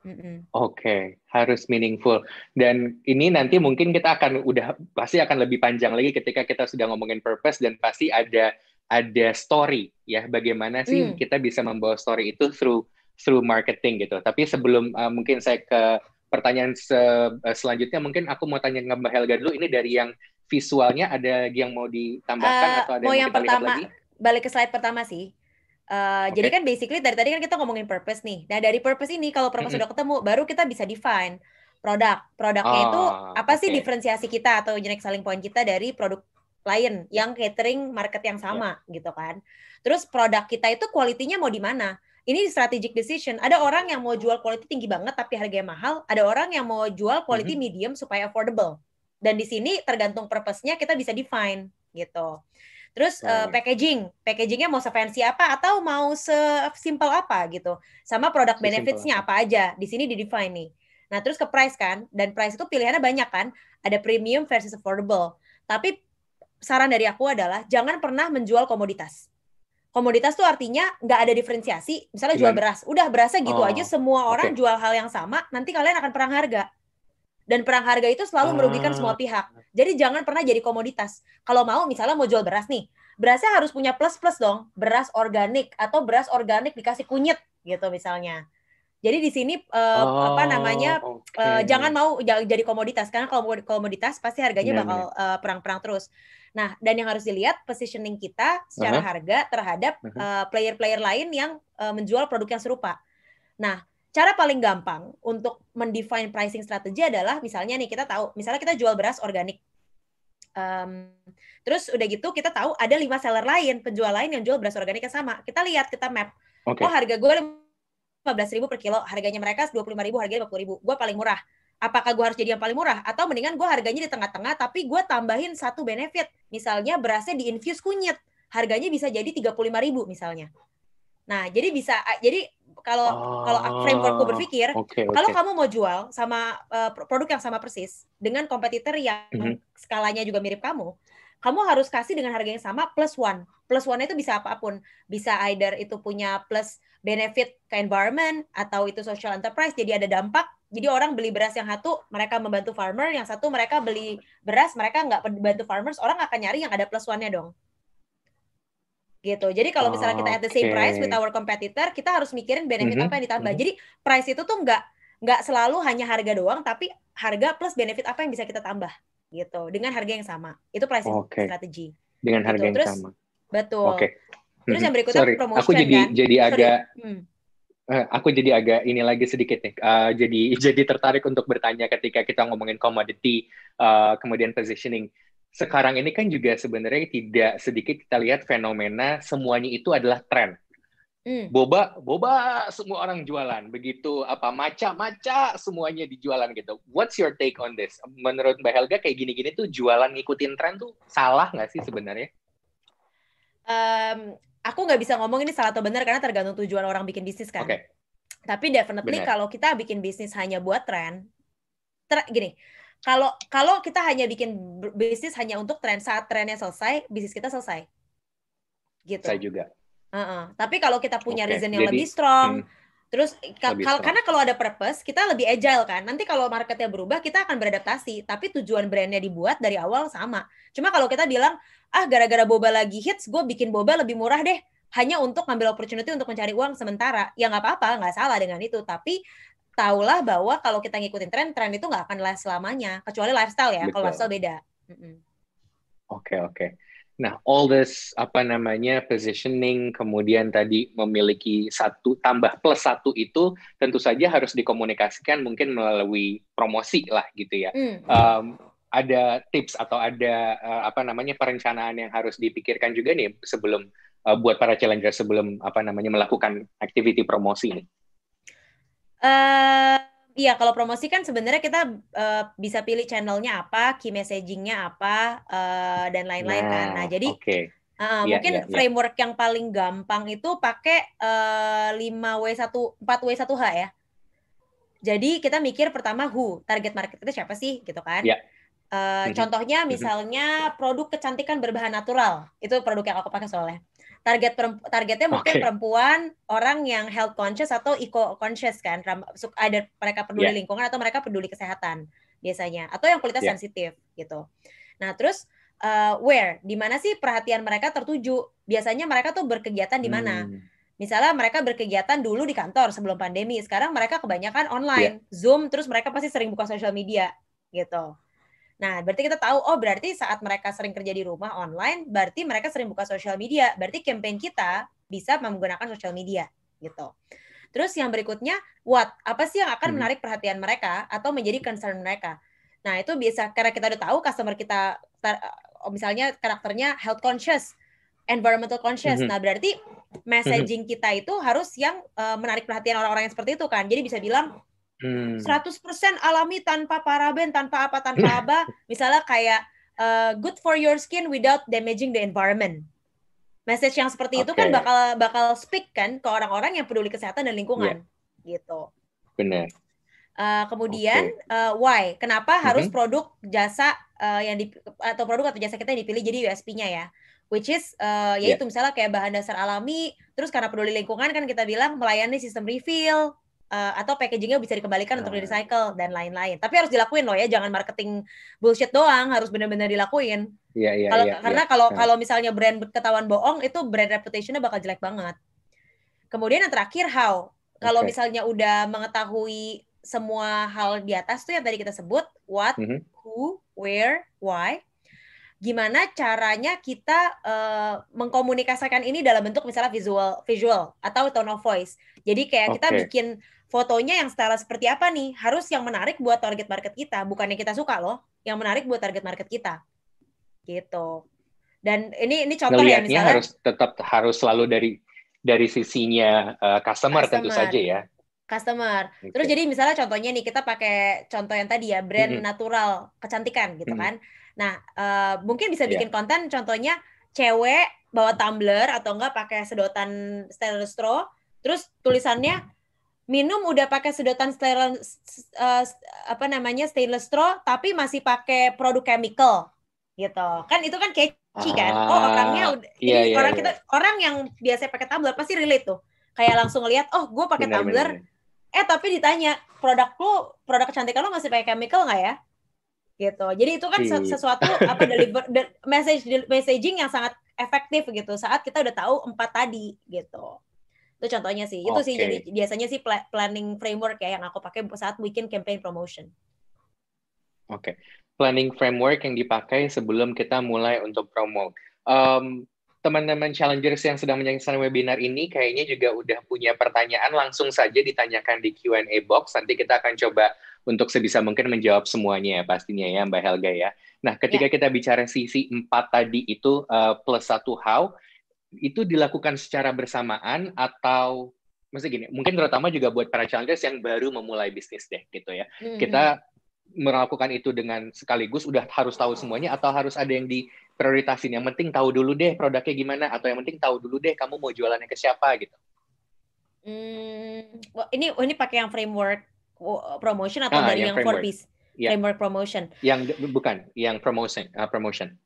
Oke, okay. harus meaningful. Dan ini nanti mungkin kita akan udah pasti akan lebih panjang lagi ketika kita sudah ngomongin purpose dan pasti ada ada story ya bagaimana sih mm. kita bisa membawa story itu through through marketing gitu. Tapi sebelum uh, mungkin saya ke pertanyaan se uh, selanjutnya mungkin aku mau tanya ke Mbak Helga dulu ini dari yang visualnya ada yang mau ditambahkan uh, atau ada mau yang, yang pertama lagi? balik ke slide pertama sih. Uh, eh, okay. Jadi kan basically dari tadi kan kita ngomongin purpose nih. Nah dari purpose ini kalau purpose mm -hmm. sudah ketemu, baru kita bisa define produk. Produknya oh, itu apa okay. sih diferensiasi kita atau unique selling point kita dari produk lain yang catering market yang sama yeah. gitu kan. Terus produk kita itu kualitinya mau di mana? Ini strategic decision. Ada orang yang mau jual quality tinggi banget tapi harganya mahal. Ada orang yang mau jual quality mm -hmm. medium supaya affordable. Dan di sini tergantung purpose-nya kita bisa define gitu. Terus uh, packaging, packagingnya mau sefancy apa atau mau sesimpel apa gitu. Sama produk benefitsnya apa aja. Di sini di define nih. Nah terus ke price kan, dan price itu pilihannya banyak kan. Ada premium versus affordable. Tapi saran dari aku adalah jangan pernah menjual komoditas. Komoditas tuh artinya nggak ada diferensiasi. Misalnya jual beras, udah berasnya gitu Oh, aja. Semua orang oke. jual hal yang sama, nanti kalian akan perang harga. Dan perang harga itu selalu merugikan Ah. semua pihak. Jadi jangan pernah jadi komoditas. Kalau mau misalnya mau jual beras nih, berasnya harus punya plus-plus dong. Beras organik atau beras organik dikasih kunyit gitu misalnya. Jadi di sini eh, apa namanya Oh, oke. eh, jangan mau ja- jadi komoditas karena kalau mau komoditas pasti harganya Benar, bakal eh, perang-perang terus. Nah, dan yang harus dilihat positioning kita secara Aha. harga terhadap Aha. eh, player-player lain yang eh, menjual produk yang serupa. Nah, cara paling gampang untuk mendefine pricing strategi adalah misalnya nih kita tahu, misalnya kita jual beras organik. Em, terus udah gitu kita tahu ada lima seller lain, penjual lain yang jual beras organik yang sama. Kita lihat, kita map. Oke. Oh harga gue 15.000 per kilo, harganya mereka 25.000, harganya 50.000. Gue paling murah. Apakah gue harus jadi yang paling murah? Atau mendingan gue harganya di tengah-tengah, tapi gue tambahin satu benefit. Misalnya berasnya di infuse kunyit. Harganya bisa jadi 35.000 misalnya. Nah, jadi bisa, jadi kalau kalau framework gue berpikir, Oh, Oke, oke. kalau kamu mau jual sama eh, produk yang sama persis dengan kompetitor yang Mhm. skalanya juga mirip kamu, kamu harus kasih dengan harga yang sama plus one. Plus one itu bisa apa pun, bisa either itu punya plus benefit ke environment atau itu social enterprise, jadi ada dampak. Jadi orang beli beras yang satu mereka membantu farmer, yang satu mereka beli beras mereka nggak bantu farmers, orang akan nyari yang ada plus one-nya dong gitu. Jadi kalau misalnya kita at the same Oke. price with our competitor, kita harus mikirin benefit Mhm, apa yang ditambah. mhm. Jadi price itu tuh nggak nggak selalu hanya harga doang, tapi harga plus benefit apa yang bisa kita tambah gitu dengan harga yang sama. Itu pricing Oke. strategi. Dengan harga Gitu. yang Terus, sama. Betul. Oke. Terus yang berikutnya Sorry, promotion aku jadi kan. jadi Sorry. agak Hmm. Eh, aku jadi agak ini lagi sedikit nih. Eh, jadi jadi tertarik untuk bertanya ketika kita ngomongin commodity, eh, kemudian positioning. Sekarang ini kan juga sebenarnya tidak sedikit kita lihat fenomena semuanya itu adalah tren. Hmm. Boba, boba semua orang jualan. Begitu apa maca-maca semuanya dijualan gitu. What's your take on this? Menurut Mbak Helga kayak gini-gini tuh jualan ngikutin tren tuh salah nggak sih sebenarnya? Em, aku nggak bisa ngomong ini salah atau benar karena tergantung tujuan orang bikin bisnis kan. Oke. Tapi definitely kalau kita bikin bisnis hanya buat tren, ter- gini, kalau kalau kita hanya bikin bisnis hanya untuk tren saat trennya selesai, bisnis kita selesai. Gitu. Saya juga. Heeh. Tapi kalau kita punya Oke, reason yang jadi, lebih strong, hmm. terus ka- Lebih kal- strong. karena kalau ada purpose, kita lebih agile kan. Nanti kalau marketnya berubah, kita akan beradaptasi. Tapi tujuan brandnya dibuat dari awal sama. Cuma kalau kita bilang, ah gara-gara boba lagi hits, gue bikin boba lebih murah deh. Hanya untuk ngambil opportunity untuk mencari uang sementara. Ya nggak apa-apa, nggak salah dengan itu. Tapi tahulah bahwa kalau kita ngikutin tren, tren itu nggak akan last selamanya. Kecuali lifestyle ya. Kalau lifestyle beda. Oke oke. Nah, all this apa namanya positioning, kemudian tadi memiliki satu tambah plus satu itu tentu saja harus dikomunikasikan mungkin melalui promosi lah gitu ya. Hmm. Um, ada tips atau ada uh, apa namanya perencanaan yang harus dipikirkan juga nih sebelum uh, buat para challenger sebelum apa namanya melakukan activity promosi ini. Eh, iya kalau promosi kan sebenarnya kita eh, bisa pilih channelnya apa, key messagingnya apa, eh, dan lain-lain kan. Nah jadi oke. eh, Iya, mungkin iya, iya. framework yang paling gampang itu pakai eh, 5W1 4W1H ya. Jadi kita mikir pertama who, target market kita siapa sih gitu kan. Iya. Eh, Mhm. Contohnya Mhm. misalnya produk kecantikan berbahan natural. Itu produk yang aku pakai soalnya. Target targetnya mungkin perempuan, orang yang health conscious atau eco conscious kan. Ada mereka peduli Yeah. lingkungan atau mereka peduli kesehatan biasanya atau yang kulitnya Yeah. sensitif gitu. Nah, terus eh, where? Di mana sih perhatian mereka tertuju? Biasanya mereka tuh berkegiatan di mana? Hmm. Misalnya mereka berkegiatan dulu di kantor sebelum pandemi, sekarang mereka kebanyakan online, Zoom, terus mereka pasti sering buka sosial media gitu. Nah, berarti kita tahu, oh berarti saat mereka sering kerja di rumah online, berarti mereka sering buka sosial media. Berarti campaign kita bisa menggunakan sosial media gitu. Terus yang berikutnya, what? Apa sih yang akan Mhm. menarik perhatian mereka atau menjadi concern mereka? Nah, itu bisa karena kita udah tahu customer kita tar- oh, misalnya karakternya health conscious, environmental conscious. Mhm. Nah, berarti messaging kita itu harus yang eh, menarik perhatian orang-orang yang seperti itu kan. Jadi bisa bilang Hmm. 100% alami tanpa paraben, tanpa apa tanpa apa. Misalnya kayak uh, good for your skin without damaging the environment. Message yang seperti itu kan bakal bakal speak kan ke orang-orang yang peduli kesehatan dan lingkungan, gitu. Benar. Uh, kemudian uh, why? Kenapa harus Mhm. produk jasa uh, yang di, atau produk atau jasa kita yang dipilih jadi USP-nya ya? Which is uh, Yeah. yaitu misalnya kayak bahan dasar alami, terus karena peduli lingkungan kan kita bilang melayani sistem refill uh, atau packagingnya bisa dikembalikan untuk di recycle dan lain-lain. Tapi harus dilakuin loh ya, jangan marketing bullshit doang, harus benar-benar dilakuin. Iya, iya, Kalau iya. karena iya. kalau Nah. kalau misalnya brand ketahuan bohong itu brand reputation-nya bakal jelek banget. Kemudian yang terakhir how. Kalau Oke. misalnya udah mengetahui semua hal di atas tuh yang tadi kita sebut what, Mhm. who, where, why. Gimana caranya kita eh, mengkomunikasikan ini dalam bentuk misalnya visual visual atau tone of voice. Jadi kayak kita Oke. bikin fotonya yang style seperti apa nih? Harus yang menarik buat target market kita, bukan yang kita suka loh. Yang menarik buat target market kita. Gitu. Dan ini ini contoh ya Ngelihatnya misalnya harus tetap harus selalu dari dari sisinya uh, customer, tentu Customer. saja ya. customer. Oke. Terus jadi misalnya contohnya nih kita pakai contoh yang tadi ya brand Mm-mm. natural kecantikan gitu Mm-mm. kan. Nah eh, mungkin bisa Iya. bikin konten contohnya cewek bawa tumbler atau enggak pakai sedotan stainless straw, terus tulisannya minum udah pakai sedotan stainless eh, apa namanya stainless straw tapi masih pakai produk chemical gitu. Kan itu kan catchy kan? Oh Ah, orangnya udah iya, iya, orang iya. kita orang yang biasa pakai tumbler pasti relate tuh. Kayak langsung ngeliat oh gue pakai tumbler. eh tapi ditanya produk lu produk kecantikan lu masih pakai chemical nggak ya? Gitu. Jadi itu kan se- Iya. sesuatu apa deliver de- message messaging yang sangat efektif gitu. Saat kita udah tahu empat tadi gitu itu contohnya sih itu sih Oke. jadi biasanya sih pla- planning framework ya yang aku pakai saat bikin campaign promotion Oke, planning framework yang dipakai sebelum kita mulai untuk promo. Em, teman-teman challengers yang sedang menyaksikan webinar ini kayaknya juga udah punya pertanyaan langsung saja ditanyakan di Q&A box. Nanti kita akan coba untuk sebisa mungkin menjawab semuanya ya pastinya ya Mbak Helga ya. Nah, ketika kita bicara sisi empat tadi itu eh, plus satu how, itu dilakukan secara bersamaan atau maksudnya gini, mungkin terutama juga buat para challengers yang baru memulai bisnis deh gitu ya. Mhm. Kita melakukan itu dengan sekaligus udah harus tahu semuanya atau harus ada yang diprioritasin. Yang penting tahu dulu deh produknya gimana atau yang penting tahu dulu deh kamu mau jualannya ke siapa gitu. Hmm, wah, ini oh, ini pakai yang framework oh, promotion atau Ah, dari yang yang, four piece Ya. framework promotion Yang bukan, yang promotion, uh, promotion.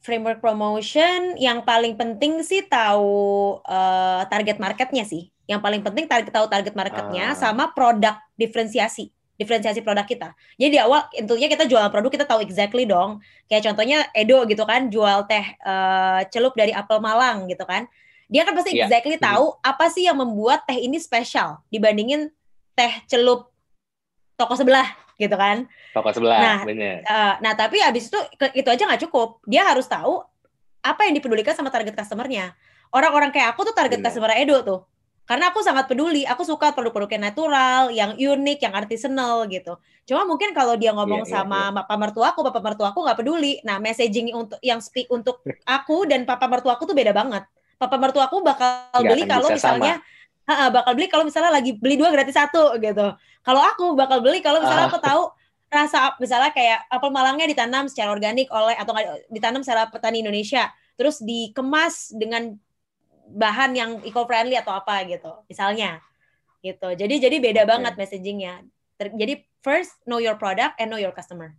Framework promotion yang paling penting sih tahu eh, target marketnya sih. Yang paling penting target tahu target marketnya Ah. sama produk diferensiasi, diferensiasi produk kita. Jadi di awal intinya kita jualan produk kita tahu exactly dong. Kayak contohnya Edo gitu kan jual teh eh, celup dari apel Malang gitu kan. Dia kan pasti Iya. exactly Mhm. tahu apa sih yang membuat teh ini spesial dibandingin teh celup toko sebelah gitu kan. Toko sebelah, Nah, bener. Eh, nah, tapi habis itu itu aja nggak cukup. Dia harus tahu apa yang dipedulikan sama target customernya. Orang-orang kayak aku tuh target Benar. customer Edo tuh. Karena aku sangat peduli, aku suka produk-produk yang natural, yang unik, yang artisanal gitu. Cuma mungkin kalau dia ngomong Iya, iya, sama papa mertuaku, papa mertuaku nggak peduli. Nah, messaging untuk yang speak untuk aku dan papa mertuaku tuh beda banget. Papa mertuaku bakal Nggak beli kalau misalnya Ha-ha, bakal beli kalau misalnya lagi beli dua gratis satu gitu. Kalau aku bakal beli kalau misalnya aku Ah. tahu rasa misalnya kayak apel Malangnya ditanam secara organik oleh atau ditanam secara petani Indonesia, terus dikemas dengan bahan yang eco friendly atau apa gitu, misalnya gitu. Jadi jadi beda banget messagingnya. Ter- Jadi first know your product and know your customer.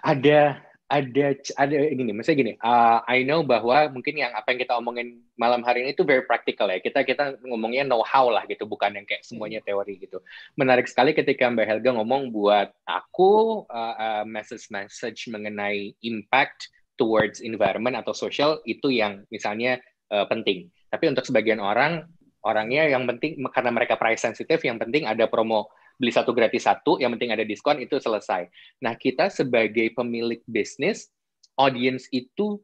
ada ada ada gini, maksudnya gini. uh, I know bahwa mungkin yang apa yang kita omongin malam hari ini itu very practical ya. Kita kita ngomongnya know how lah gitu, bukan yang kayak semuanya teori gitu. Menarik sekali ketika Mbak Helga ngomong buat aku uh, uh, message message mengenai impact towards environment atau social itu yang misalnya uh, penting. Tapi untuk sebagian orang orangnya yang penting karena mereka price sensitive, yang penting ada promo beli satu gratis satu, yang penting ada diskon itu selesai. Nah, kita sebagai pemilik bisnis, audience itu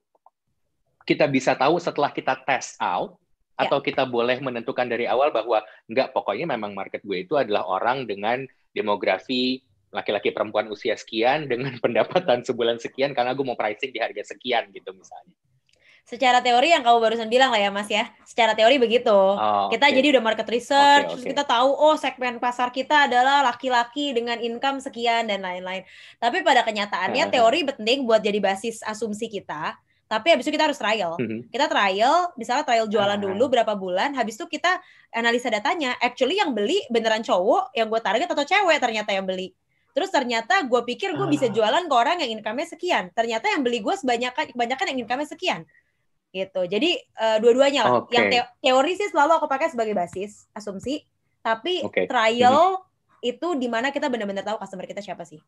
kita bisa tahu setelah kita test out, atau kita boleh menentukan dari awal bahwa enggak, pokoknya memang market gue itu adalah orang dengan demografi laki-laki perempuan usia sekian dengan pendapatan sebulan sekian karena gue mau pricing di harga sekian gitu misalnya. Secara teori yang kamu barusan bilang lah ya Mas ya. Secara teori begitu. Oh, kita oke. jadi udah market research, terus oke. kita tahu oh segmen pasar kita adalah laki-laki dengan income sekian dan lain-lain. Tapi pada kenyataannya Ah. teori penting buat jadi basis asumsi kita. Tapi habis itu kita harus trial. Mhm. Kita trial, misalnya trial jualan Ah. dulu berapa bulan, habis itu kita analisa datanya. Actually yang beli beneran cowok, yang gue target atau cewek ternyata yang beli. Terus ternyata gue pikir gue bisa Ah. jualan ke orang yang income-nya sekian. Ternyata yang beli gue sebanyakan kebanyakan yang income-nya sekian. Gitu. Jadi eh, dua-duanya lah. Oke. Yang teo- teori sih selalu aku pakai sebagai basis asumsi, tapi Oke. trial itu di mana kita benar-benar tahu customer kita siapa sih.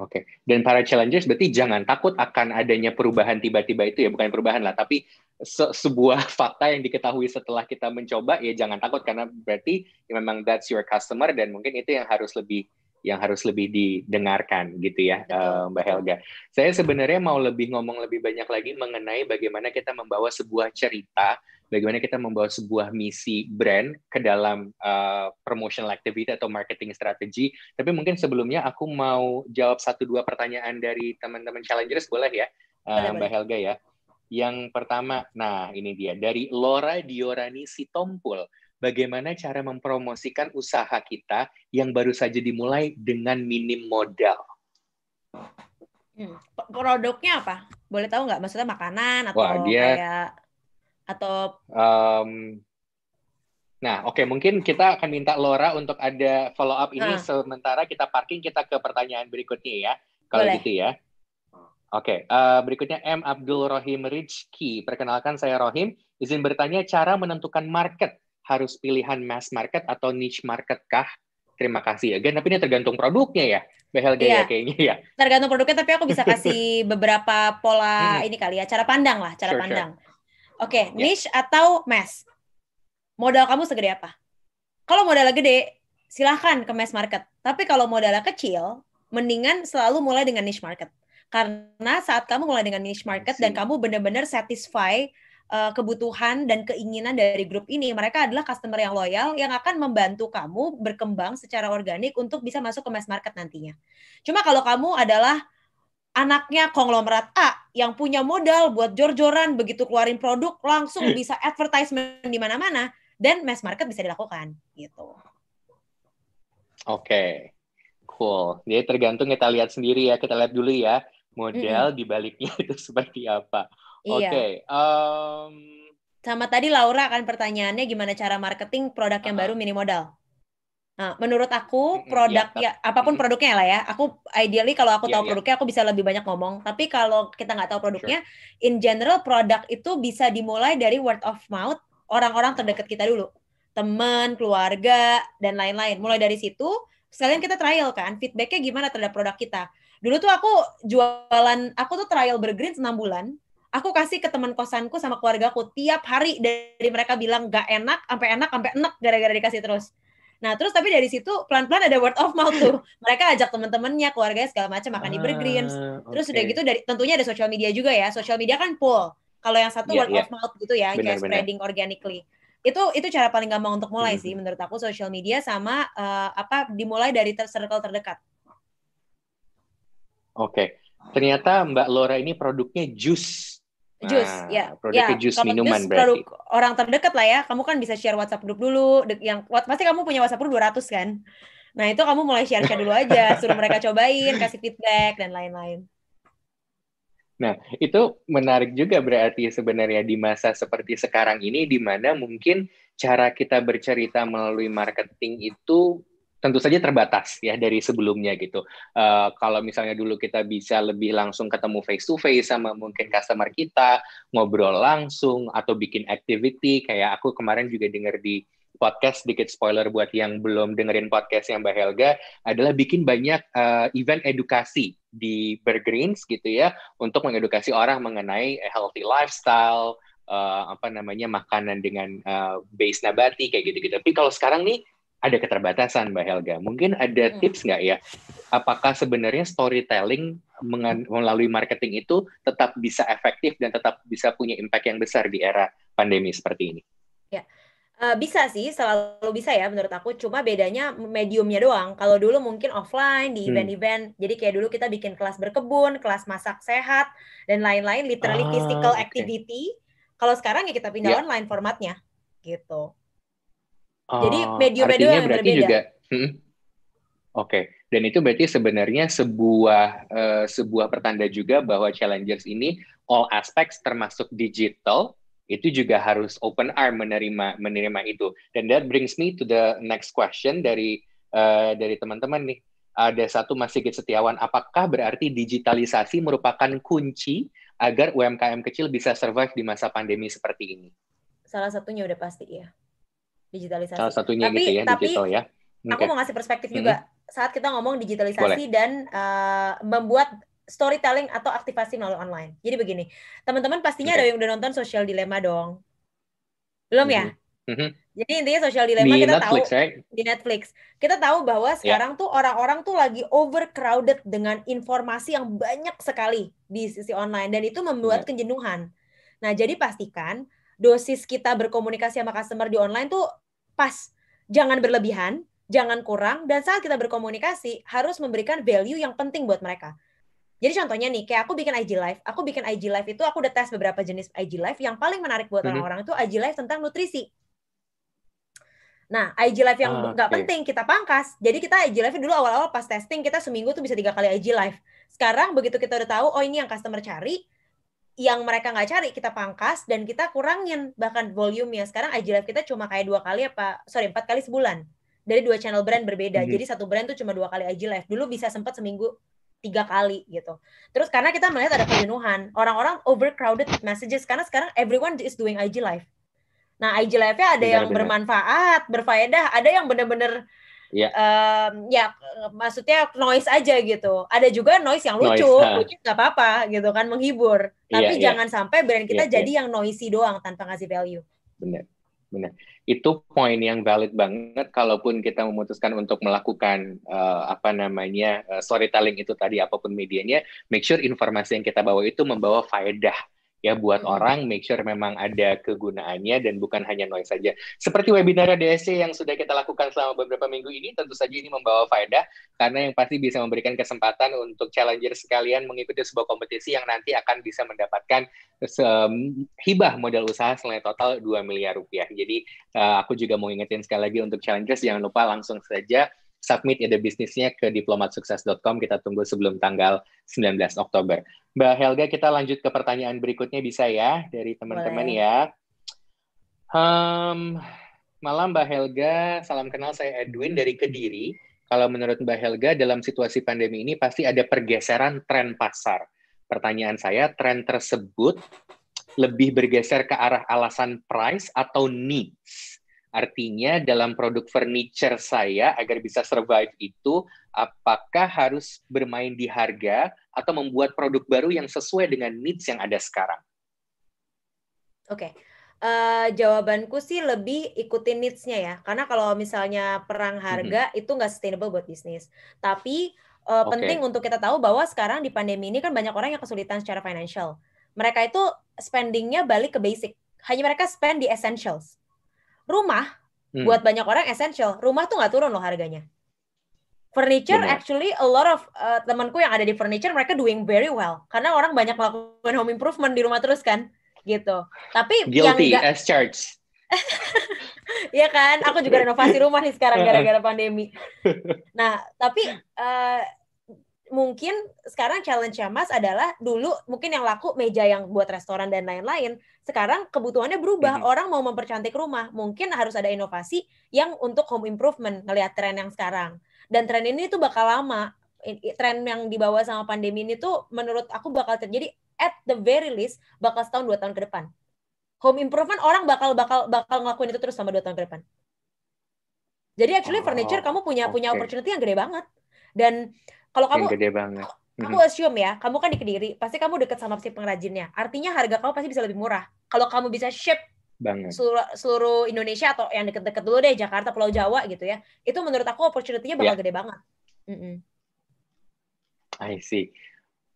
Oke. Dan para challengers berarti jangan takut akan adanya perubahan tiba-tiba itu ya, bukan perubahan lah, tapi se- sebuah fakta yang diketahui setelah kita mencoba ya jangan takut karena berarti ya memang that's your customer dan mungkin itu yang harus lebih yang harus lebih didengarkan gitu ya eh, Mbak Helga. Saya sebenarnya mau lebih ngomong lebih banyak lagi mengenai bagaimana kita membawa sebuah cerita, bagaimana kita membawa sebuah misi brand ke dalam eh, promotional activity atau marketing strategy. Tapi mungkin sebelumnya aku mau jawab satu dua pertanyaan dari teman-teman challengers boleh ya, eh, Mbak Helga ya. Yang pertama, nah ini dia dari Laura Diorani Sitompul. Bagaimana cara mempromosikan usaha kita yang baru saja dimulai dengan minim modal? Hmm. Produknya apa? Boleh tahu nggak? Maksudnya makanan atau Wah, dia- kayak atau Um, nah, oke mungkin kita akan minta Laura untuk ada follow up ini Ah. sementara kita parking kita ke pertanyaan berikutnya ya. Kalau Boleh. gitu ya. Oke, eh, berikutnya M Abdul Rohim Rizki. Perkenalkan saya Rohim. Izin bertanya cara menentukan market harus pilihan mass market atau niche market kah? Terima kasih. Again, tapi ini tergantung produknya ya. Helga Iya. ya kayaknya ya. tergantung produknya tapi aku bisa kasih beberapa pola Hmm. ini kali ya cara pandang lah cara Sure, pandang oke Ya. niche atau mass modal kamu segede apa kalau modalnya gede silahkan ke mass market tapi kalau modalnya kecil mendingan selalu mulai dengan niche market karena saat kamu mulai dengan niche market dan kamu benar-benar satisfy uh, kebutuhan dan keinginan dari grup ini mereka adalah customer yang loyal yang akan membantu kamu berkembang secara organik untuk bisa masuk ke mass market nantinya Cuma kalau kamu adalah anaknya konglomerat A yang punya modal buat jor-joran begitu keluarin produk langsung bisa advertisement di mana-mana dan mass market bisa dilakukan gitu. Oke, cool. Jadi tergantung kita lihat sendiri ya. Kita lihat dulu ya model di baliknya itu seperti apa. Iya. Oke, em, Sama tadi Laura kan pertanyaannya gimana cara marketing produk yang baru mini modal. Nah, menurut aku produk ya apa pun produknya lah ya. Aku ideally kalau aku Iya, tahu iya. produknya aku bisa lebih banyak ngomong. Tapi kalau kita nggak tahu produknya, in general produk itu bisa dimulai dari word of mouth orang-orang terdekat kita dulu, teman, keluarga dan lain-lain. Mulai dari situ sekalian kita trial kan, feedbacknya gimana terhadap produk kita. Dulu tuh aku jualan, aku tuh trial bergreen 6 bulan. Aku kasih ke teman kosanku sama keluargaku tiap hari dari mereka bilang gak enak, sampai enak, sampai enak gara-gara dikasih terus. Nah, terus tapi dari situ pelan-pelan ada word of mouth tuh. Mereka ajak teman-temannya, keluarganya segala macam makan di Bergreens. Terus oke. udah gitu dari tentunya ada social media juga ya. Social media kan pull. Kalau yang satu Iya, word iya. of mouth gitu ya, kayak Benar-benar. spreading organically. Itu itu cara paling gampang untuk mulai Mhm. sih menurut aku social media sama eh, apa dimulai dari ter- circle terdekat. Oke. Ternyata Mbak Laura ini produknya jus. Jus, Nah, ya. Produknya ya, jus kalau minuman jus berarti. produk orang terdekat lah ya. Kamu kan bisa share WhatsApp group dulu. Yang pasti kamu punya WhatsApp group 200 kan. Nah, itu kamu mulai share-share dulu aja, suruh mereka cobain, kasih feedback dan lain-lain. Nah, itu menarik juga berarti sebenarnya di masa seperti sekarang ini di mana mungkin cara kita bercerita melalui marketing itu tentu saja terbatas ya dari sebelumnya gitu. Eh, kalau misalnya dulu kita bisa lebih langsung ketemu face to face sama mungkin customer kita, ngobrol langsung atau bikin activity kayak aku kemarin juga dengar di podcast sedikit spoiler buat yang belum dengerin podcast yang Mbak Helga adalah bikin banyak eh, event edukasi di Bergreens gitu ya untuk mengedukasi orang mengenai healthy lifestyle eh, apa namanya makanan dengan eh, base nabati kayak gitu-gitu. Tapi kalau sekarang nih ada keterbatasan Mbak Helga. Mungkin ada tips nggak ya? Apakah sebenarnya storytelling melalui marketing itu tetap bisa efektif dan tetap bisa punya impact yang besar di era pandemi seperti ini? Ya. Uh, bisa sih, selalu bisa ya menurut aku. Cuma bedanya mediumnya doang. Kalau dulu mungkin offline di hmm. event-event. Jadi kayak dulu kita bikin kelas berkebun, kelas masak sehat, dan lain-lain. Literally ah, physical okay. activity. Kalau sekarang ya kita pindah yeah. online formatnya, gitu. Oh, Jadi medium-medium yang berbeda. Juga, hmm, Oke. Okay. Dan itu berarti sebenarnya sebuah uh, sebuah pertanda juga bahwa challengers ini all aspects termasuk digital itu juga harus open arm menerima menerima itu. Dan that brings me to the next question dari uh, dari teman-teman nih. Ada satu Mas Sigit Setiawan, apakah berarti digitalisasi merupakan kunci agar UMKM kecil bisa survive di masa pandemi seperti ini? Salah satunya udah pasti ya. Digitalisasi. Salah satunya tapi, gitu ya, tapi, digital ya. Okay. Aku mau ngasih perspektif juga. Hmm. Saat kita ngomong digitalisasi Boleh. dan uh, membuat storytelling atau aktivasi melalui online. Jadi begini, teman-teman pastinya okay. ada yang udah nonton Social Dilemma dong. Belum ya? Mm-hmm. Jadi intinya Social Dilemma di kita Netflix, tahu right? di Netflix. Kita tahu bahwa ya. sekarang yeah. tuh orang-orang tuh lagi overcrowded dengan informasi yang banyak sekali di sisi online dan itu membuat yeah. kejenuhan. Nah, jadi pastikan dosis kita berkomunikasi sama customer di online tuh pas. Jangan berlebihan, jangan kurang dan saat kita berkomunikasi harus memberikan value yang penting buat mereka. Jadi contohnya nih, kayak aku bikin IG live, aku bikin IG live itu aku udah tes beberapa jenis IG live yang paling menarik buat mhm. orang-orang itu IG live tentang nutrisi. Nah, IG live yang ah, nggak okay. penting kita pangkas. Jadi kita IG live dulu awal-awal pas testing kita seminggu tuh bisa tiga kali IG live. Sekarang begitu kita udah tahu, oh ini yang customer cari, yang mereka nggak cari kita pangkas dan kita kurangin bahkan volumenya. Sekarang IG live kita cuma kayak dua kali apa, sorry empat kali sebulan dari dua channel brand berbeda. Mm -hmm. Jadi satu brand tuh cuma dua kali IG live. Dulu bisa sempat seminggu tiga kali gitu. Terus karena kita melihat ada kejenuhan, orang-orang overcrowded messages karena sekarang everyone is doing IG live. Nah IG live-nya ada benar, yang benar. bermanfaat, berfaedah, ada yang benar-benar ya. Um, ya maksudnya noise aja gitu. Ada juga noise yang lucu, noise, lucu nggak apa-apa gitu kan menghibur. Iya, Tapi ya, jangan ya. sampai brand kita ya, jadi ya. yang noisy doang tanpa ngasih value. Benar, benar itu poin yang valid banget kalaupun kita memutuskan untuk melakukan uh, apa namanya uh, storytelling itu tadi apa pun medianya make sure informasi yang kita bawa itu membawa faedah ya buat hmm. orang make sure memang ada kegunaannya dan bukan hanya noise saja. Seperti webinar DSC yang sudah kita lakukan selama beberapa minggu ini tentu saja ini membawa faedah karena yang pasti bisa memberikan kesempatan untuk challenger sekalian mengikuti sebuah kompetisi yang nanti akan bisa mendapatkan hibah modal usaha senilai total 2 miliar rupiah. Jadi uh, aku juga mau ingetin sekali lagi untuk challengers jangan lupa langsung saja submit ide bisnisnya ke diplomatsukses.com. Kita tunggu sebelum tanggal 19 Oktober. Mbak Helga, kita lanjut ke pertanyaan berikutnya bisa ya dari teman-teman ya. Um, malam Mbak Helga, salam kenal saya Edwin dari Kediri. Kalau menurut Mbak Helga, dalam situasi pandemi ini pasti ada pergeseran tren pasar. Pertanyaan saya, tren tersebut lebih bergeser ke arah alasan price atau needs? Artinya dalam produk furniture saya agar bisa survive itu apakah harus bermain di harga atau membuat produk baru yang sesuai dengan needs yang ada sekarang? Oke. Okay. Uh, eh, jawabanku sih lebih ikutin needs-nya ya. Karena kalau misalnya perang harga mm -hmm. itu nggak sustainable buat bisnis. Tapi uh, eh, okay. penting untuk kita tahu bahwa sekarang di pandemi ini kan banyak orang yang kesulitan secara financial. Mereka itu spendingnya balik ke basic. Hanya mereka spend di essentials rumah hmm. buat banyak orang essential. Rumah tuh nggak turun loh harganya. Furniture Benar. actually a lot of uh, temanku yang ada di furniture mereka doing very well karena orang banyak melakukan home improvement di rumah terus kan gitu. Tapi Guilty yang gak... as charged. Iya kan, aku juga renovasi rumah nih sekarang gara-gara pandemi. Nah, tapi uh, mungkin sekarang challenge-nya Mas adalah dulu mungkin yang laku meja yang buat restoran dan lain-lain. Sekarang kebutuhannya berubah. Mm -hmm. Orang mau mempercantik rumah, mungkin harus ada inovasi yang untuk home improvement ngelihat tren yang sekarang. Dan tren ini tuh bakal lama. Tren yang dibawa sama pandemi ini tuh menurut aku bakal terjadi at the very least bakal setahun dua tahun ke depan. Home improvement orang bakal bakal bakal ngelakuin itu terus sama dua tahun ke depan. Jadi actually furniture oh, kamu punya okay. punya opportunity yang gede banget. Dan kalau kamu yang gede banget. Kamu mm-hmm. assume ya, kamu kan di Kediri, pasti kamu deket sama si pengrajinnya. Artinya harga kamu pasti bisa lebih murah. Kalau kamu bisa ship banget. Seluruh, seluruh Indonesia atau yang deket-deket dulu deh Jakarta Pulau Jawa gitu ya itu menurut aku opportunity-nya bakal yeah. gede banget mm -mm. I see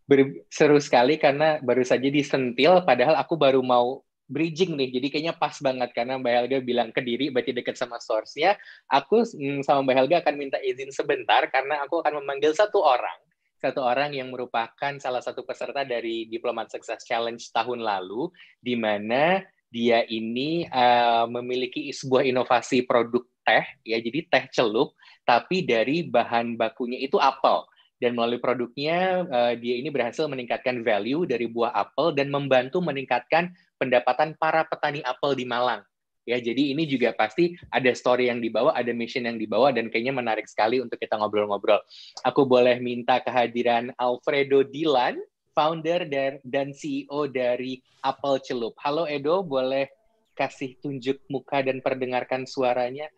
Ber seru sekali karena baru saja disentil padahal aku baru mau bridging nih. Jadi kayaknya pas banget karena Mbak Helga bilang ke diri berarti dekat sama source-nya. Aku mm, sama Mbak Helga akan minta izin sebentar karena aku akan memanggil satu orang. Satu orang yang merupakan salah satu peserta dari Diplomat Success Challenge tahun lalu, di mana dia ini uh, memiliki sebuah inovasi produk teh, ya jadi teh celup, tapi dari bahan bakunya itu apel dan melalui produknya uh, dia ini berhasil meningkatkan value dari buah apel dan membantu meningkatkan pendapatan para petani apel di Malang. Ya, jadi ini juga pasti ada story yang dibawa, ada mission yang dibawa dan kayaknya menarik sekali untuk kita ngobrol-ngobrol. Aku boleh minta kehadiran Alfredo Dilan, founder dan, dan CEO dari Apel Celup. Halo Edo, boleh kasih tunjuk muka dan perdengarkan suaranya?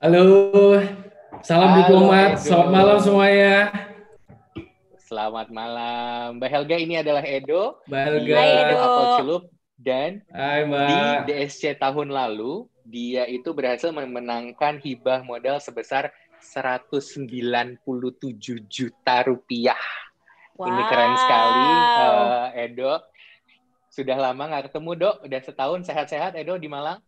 Halo, salam Halo, diplomat. Edo. Selamat malam semuanya. Selamat malam. Mbak Helga ini adalah Edo. Mbak Helga. Hai Edo. Apple Celup. Dan Hai, Mbak. di DSC tahun lalu, dia itu berhasil memenangkan hibah modal sebesar 197 juta rupiah. Wow. Ini keren sekali, uh, Edo. Sudah lama nggak ketemu, Dok. Udah setahun sehat-sehat, Edo, di Malang?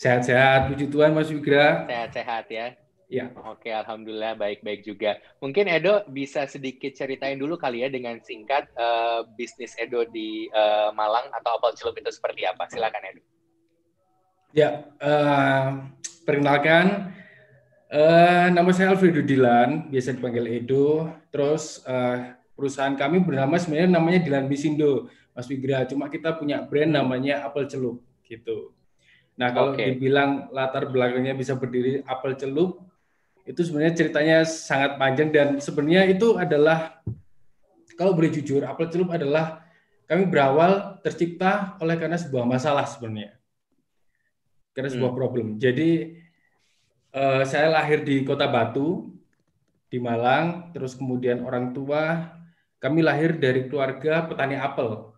Sehat-sehat, puji Tuhan, Mas Wigra. Sehat-sehat ya. Ya. Oke, alhamdulillah baik-baik juga. Mungkin Edo bisa sedikit ceritain dulu kali ya dengan singkat uh, bisnis Edo di uh, Malang atau Apel Celup itu seperti apa? Silakan Edo. Ya, uh, perkenalkan uh, nama saya Alfredo Dilan, biasa dipanggil Edo. Terus uh, perusahaan kami bernama sebenarnya namanya Dilan Bisindo, Mas Wigra. Cuma kita punya brand namanya Apel Celup gitu. Nah, kalau okay. dibilang latar belakangnya bisa berdiri Apel Celup, itu sebenarnya ceritanya sangat panjang dan sebenarnya itu adalah kalau boleh jujur apel celup adalah kami berawal tercipta oleh karena sebuah masalah sebenarnya. Karena sebuah hmm. problem. Jadi uh, saya lahir di kota Batu di Malang terus kemudian orang tua kami lahir dari keluarga petani apel.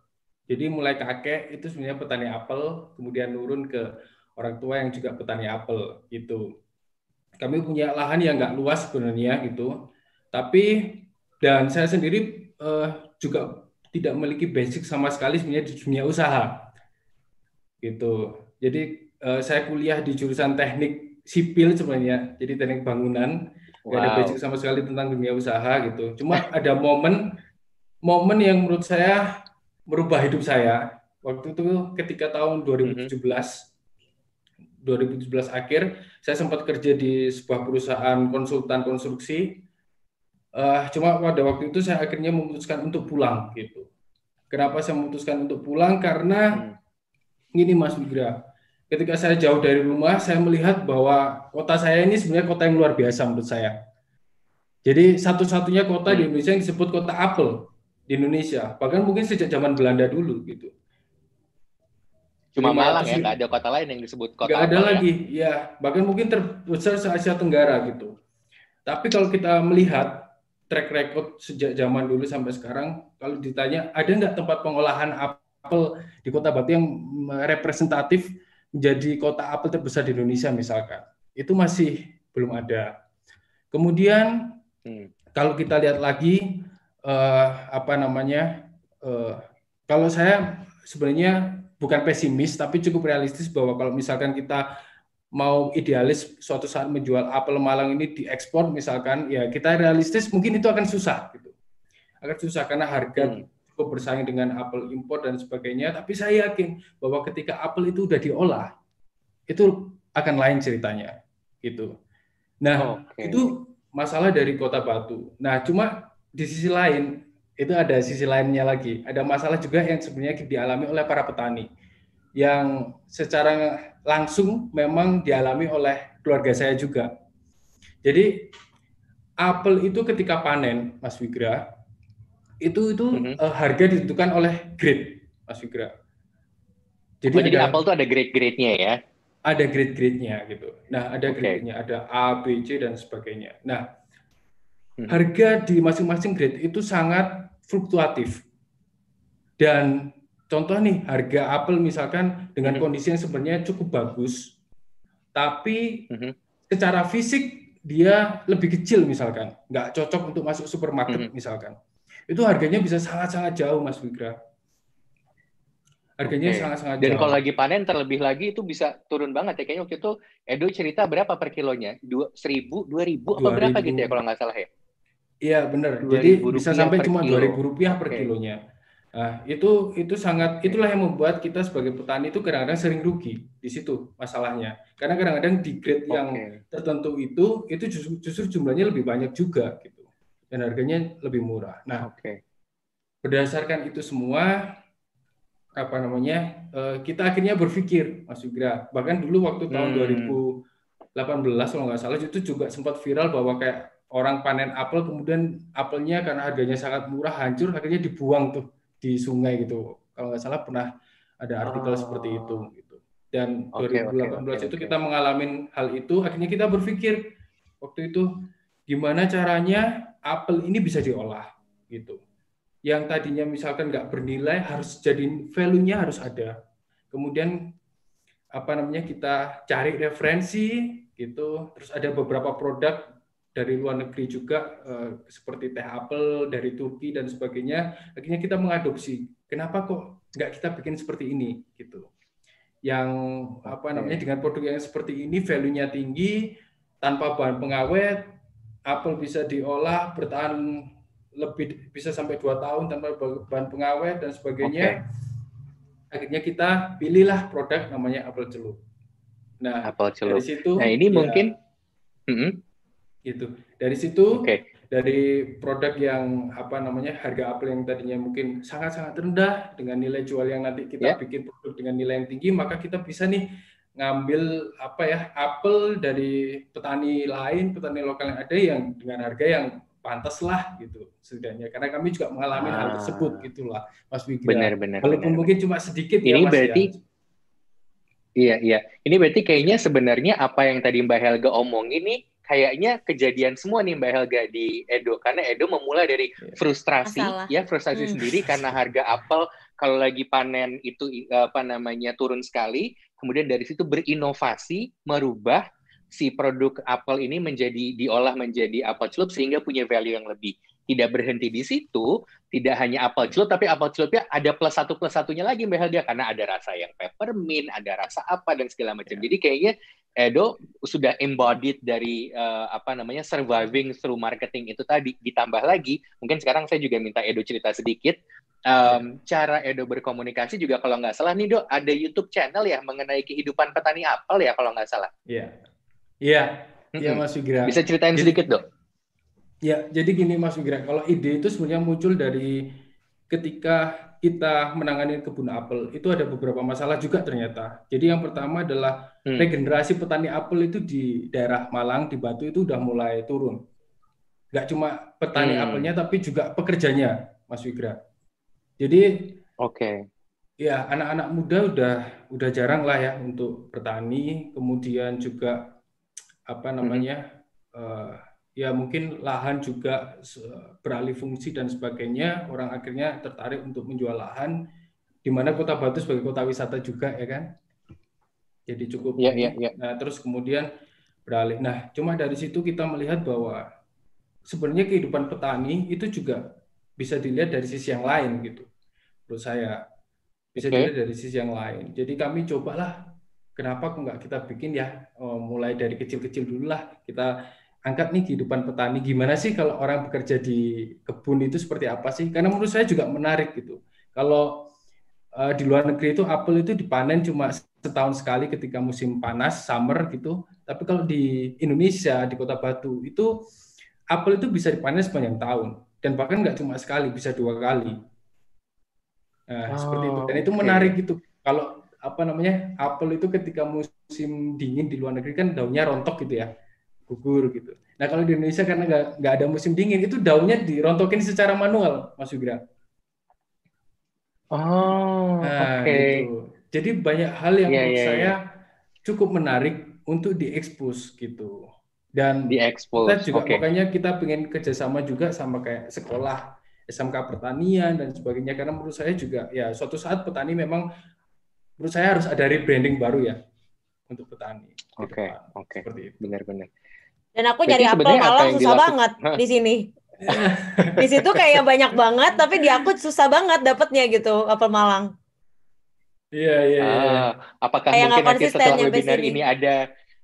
Jadi mulai kakek itu sebenarnya petani apel kemudian turun ke orang tua yang juga petani apel gitu kami punya lahan yang nggak luas sebenarnya gitu. Tapi dan saya sendiri uh, juga tidak memiliki basic sama sekali sebenarnya di dunia usaha. Gitu. Jadi uh, saya kuliah di jurusan teknik sipil sebenarnya, jadi teknik bangunan. Wow. Gak ada basic sama sekali tentang dunia usaha gitu. Cuma ada momen momen yang menurut saya merubah hidup saya. Waktu itu ketika tahun 2017 mm -hmm 2017 akhir saya sempat kerja di sebuah perusahaan konsultan konstruksi. Uh, cuma pada waktu itu saya akhirnya memutuskan untuk pulang gitu. Kenapa saya memutuskan untuk pulang? Karena hmm. ini Mas Wigra, ketika saya jauh dari rumah, saya melihat bahwa kota saya ini sebenarnya kota yang luar biasa menurut saya. Jadi satu-satunya kota hmm. di Indonesia yang disebut kota apel di Indonesia, bahkan mungkin sejak zaman Belanda dulu gitu. Cuma Malang ya, nggak ada kota lain yang disebut kota. Nggak ada ya? lagi, ya. Bahkan mungkin terbesar se Asia Tenggara gitu. Tapi kalau kita melihat track record sejak zaman dulu sampai sekarang, kalau ditanya ada nggak tempat pengolahan apel di kota Batu yang representatif menjadi kota apel terbesar di Indonesia misalkan, itu masih belum ada. Kemudian hmm. kalau kita lihat lagi uh, apa namanya, uh, kalau saya sebenarnya bukan pesimis tapi cukup realistis bahwa kalau misalkan kita mau idealis suatu saat menjual apel Malang ini diekspor misalkan ya kita realistis mungkin itu akan susah gitu akan susah karena harga hmm. cukup bersaing dengan apel impor dan sebagainya tapi saya yakin bahwa ketika apel itu sudah diolah itu akan lain ceritanya gitu nah okay. itu masalah dari kota Batu nah cuma di sisi lain itu ada sisi lainnya lagi. Ada masalah juga yang sebenarnya dialami oleh para petani yang secara langsung memang dialami oleh keluarga saya juga. Jadi apel itu ketika panen, Mas Wigra, itu itu mm -hmm. uh, harga ditentukan oleh grade, Mas Wigra. Jadi, oh, jadi apel itu ada grade-grade-nya ya? Ada grade-grade-nya gitu. Nah, ada okay. grade-nya, ada A, B, C dan sebagainya. Nah, hmm. harga di masing-masing grade itu sangat fluktuatif. Dan contoh nih, harga apel misalkan dengan hmm. kondisi yang sebenarnya cukup bagus, tapi hmm. secara fisik dia lebih kecil misalkan, nggak cocok untuk masuk supermarket hmm. misalkan. Itu harganya bisa sangat-sangat jauh, Mas Wigra. harganya Oke. sangat-sangat Dan jauh. kalau lagi panen terlebih lagi itu bisa turun banget ya. Kayaknya waktu itu Edo cerita berapa per kilonya? Dua, seribu, dua ribu, apa berapa 2000. gitu ya kalau nggak salah ya? Iya benar. 2.000 Jadi bisa sampai cuma dua ribu rupiah per Oke. kilonya. Nah, itu itu sangat itulah yang membuat kita sebagai petani itu kadang-kadang sering rugi di situ masalahnya. Karena kadang-kadang di grade yang Oke. tertentu itu itu justru, justru jumlahnya lebih banyak juga gitu. Dan harganya lebih murah. Nah, Oke. berdasarkan itu semua apa namanya? eh, kita akhirnya berpikir Mas Yugra, bahkan dulu waktu tahun Hmm. 2018 kalau nggak salah itu juga sempat viral bahwa kayak orang panen apel kemudian apelnya karena harganya sangat murah hancur akhirnya dibuang tuh di sungai gitu. Kalau nggak salah pernah ada artikel Oh. seperti itu gitu. Dan oke, 2018 oke, itu oke. kita mengalami hal itu akhirnya kita berpikir waktu itu gimana caranya apel ini bisa diolah gitu. Yang tadinya misalkan nggak bernilai harus jadi value-nya harus ada. Kemudian apa namanya kita cari referensi gitu. Terus ada beberapa produk dari luar negeri juga eh, seperti teh apel dari Turki dan sebagainya. Akhirnya kita mengadopsi kenapa kok nggak kita bikin seperti ini gitu. Yang apa namanya dengan produk yang seperti ini value-nya tinggi tanpa bahan pengawet apel bisa diolah bertahan lebih bisa sampai dua tahun tanpa bahan pengawet dan sebagainya. Akhirnya kita pilihlah produk namanya apel celup. Nah Apel celup. dari situ Nah ini ya, mungkin. Gitu dari situ Oke. dari produk yang apa namanya harga apel yang tadinya mungkin sangat-sangat rendah dengan nilai jual yang nanti kita Ya. bikin produk dengan nilai yang tinggi maka kita bisa nih ngambil apa ya apel dari petani lain petani lokal yang ada yang dengan harga yang pantas lah gitu setidaknya karena kami juga mengalami hal Ah. tersebut gitulah Mas Wigra Benar, benar, walaupun benar, mungkin cuma sedikit ya Ini Mas berarti ya Iya, iya. Ini berarti kayaknya sebenarnya apa yang tadi Mbak Helga omong ini kayaknya kejadian semua nih Mbak Helga di Edo. Karena Edo memulai dari frustrasi, Masalah. ya frustrasi Hmm. sendiri karena harga apel kalau lagi panen itu apa namanya turun sekali. Kemudian dari situ berinovasi, merubah si produk apel ini menjadi diolah menjadi apel celup sehingga punya value yang lebih. Tidak berhenti di situ, tidak hanya apel celup, tapi apel celupnya ada plus satu plus satunya lagi Mbak Helga karena ada rasa yang peppermint, ada rasa apa dan segala macam. Jadi kayaknya Edo sudah embodied dari eh, apa namanya surviving through marketing itu tadi. Ditambah lagi, mungkin sekarang saya juga minta Edo cerita sedikit. Em, cara Edo berkomunikasi juga kalau nggak salah nih Dok, ada YouTube channel ya mengenai kehidupan petani apel ya kalau nggak salah. Iya. Iya, iya. Mas Wigra. Bisa ceritain Jadi- sedikit Dok? Ya, jadi gini Mas Wigra, kalau ide itu sebenarnya muncul dari ketika kita menangani kebun apel, itu ada beberapa masalah juga ternyata. Jadi yang pertama adalah Hmm. regenerasi petani apel itu di daerah Malang, di Batu itu udah mulai turun. Nggak cuma petani Hmm. apelnya, tapi juga pekerjanya, Mas Wigra. Jadi Oke. Ya, anak-anak muda udah udah jarang lah ya untuk bertani, kemudian juga apa namanya eh, ya mungkin lahan juga beralih fungsi dan sebagainya. Orang akhirnya tertarik untuk menjual lahan, di mana Kota Batu sebagai kota wisata juga ya kan. Jadi cukup ini. iya, iya. Nah, terus kemudian beralih. Nah, cuma dari situ kita melihat bahwa sebenarnya kehidupan petani itu juga bisa dilihat dari sisi yang lain gitu. Menurut saya bisa Oke. dilihat dari sisi yang lain. Jadi kami cobalah kenapa kok nggak kita bikin ya oh, mulai dari kecil-kecil dulu lah kita angkat nih kehidupan petani gimana sih kalau orang bekerja di kebun itu seperti apa sih? Karena menurut saya juga menarik gitu. Kalau eh, di luar negeri itu apel itu dipanen cuma setahun sekali ketika musim panas summer gitu. Tapi kalau di Indonesia di Kota Batu itu apel itu bisa dipanen sepanjang tahun dan bahkan nggak cuma sekali bisa dua kali. Nah, seperti itu. Dan itu oke. menarik gitu. Kalau apa namanya? Apel itu ketika musim dingin di luar negeri kan daunnya rontok gitu ya. Gugur gitu. Nah, kalau di Indonesia karena nggak nggak ada musim dingin, itu daunnya dirontokin secara manual, Mas Wigra. Oh, Nah, oke. gitu. Jadi banyak hal yang Iya, menurut iya, saya iya. cukup menarik untuk diekspos gitu. Dan Diekspos, kita juga oke. makanya kita pengen kerjasama juga sama kayak sekolah SMK pertanian dan sebagainya karena menurut saya juga ya suatu saat petani memang menurut saya harus ada rebranding baru ya untuk petani. Oke, oke. Benar-benar. Dan aku Berarti nyari apel Malang susah dilakukan- banget di sini. di situ kayak banyak banget, tapi di aku susah banget dapetnya gitu apel Malang. Iya, iya, iya. Ah, apakah Kayak mungkin nanti setelah webinar sini. ini ada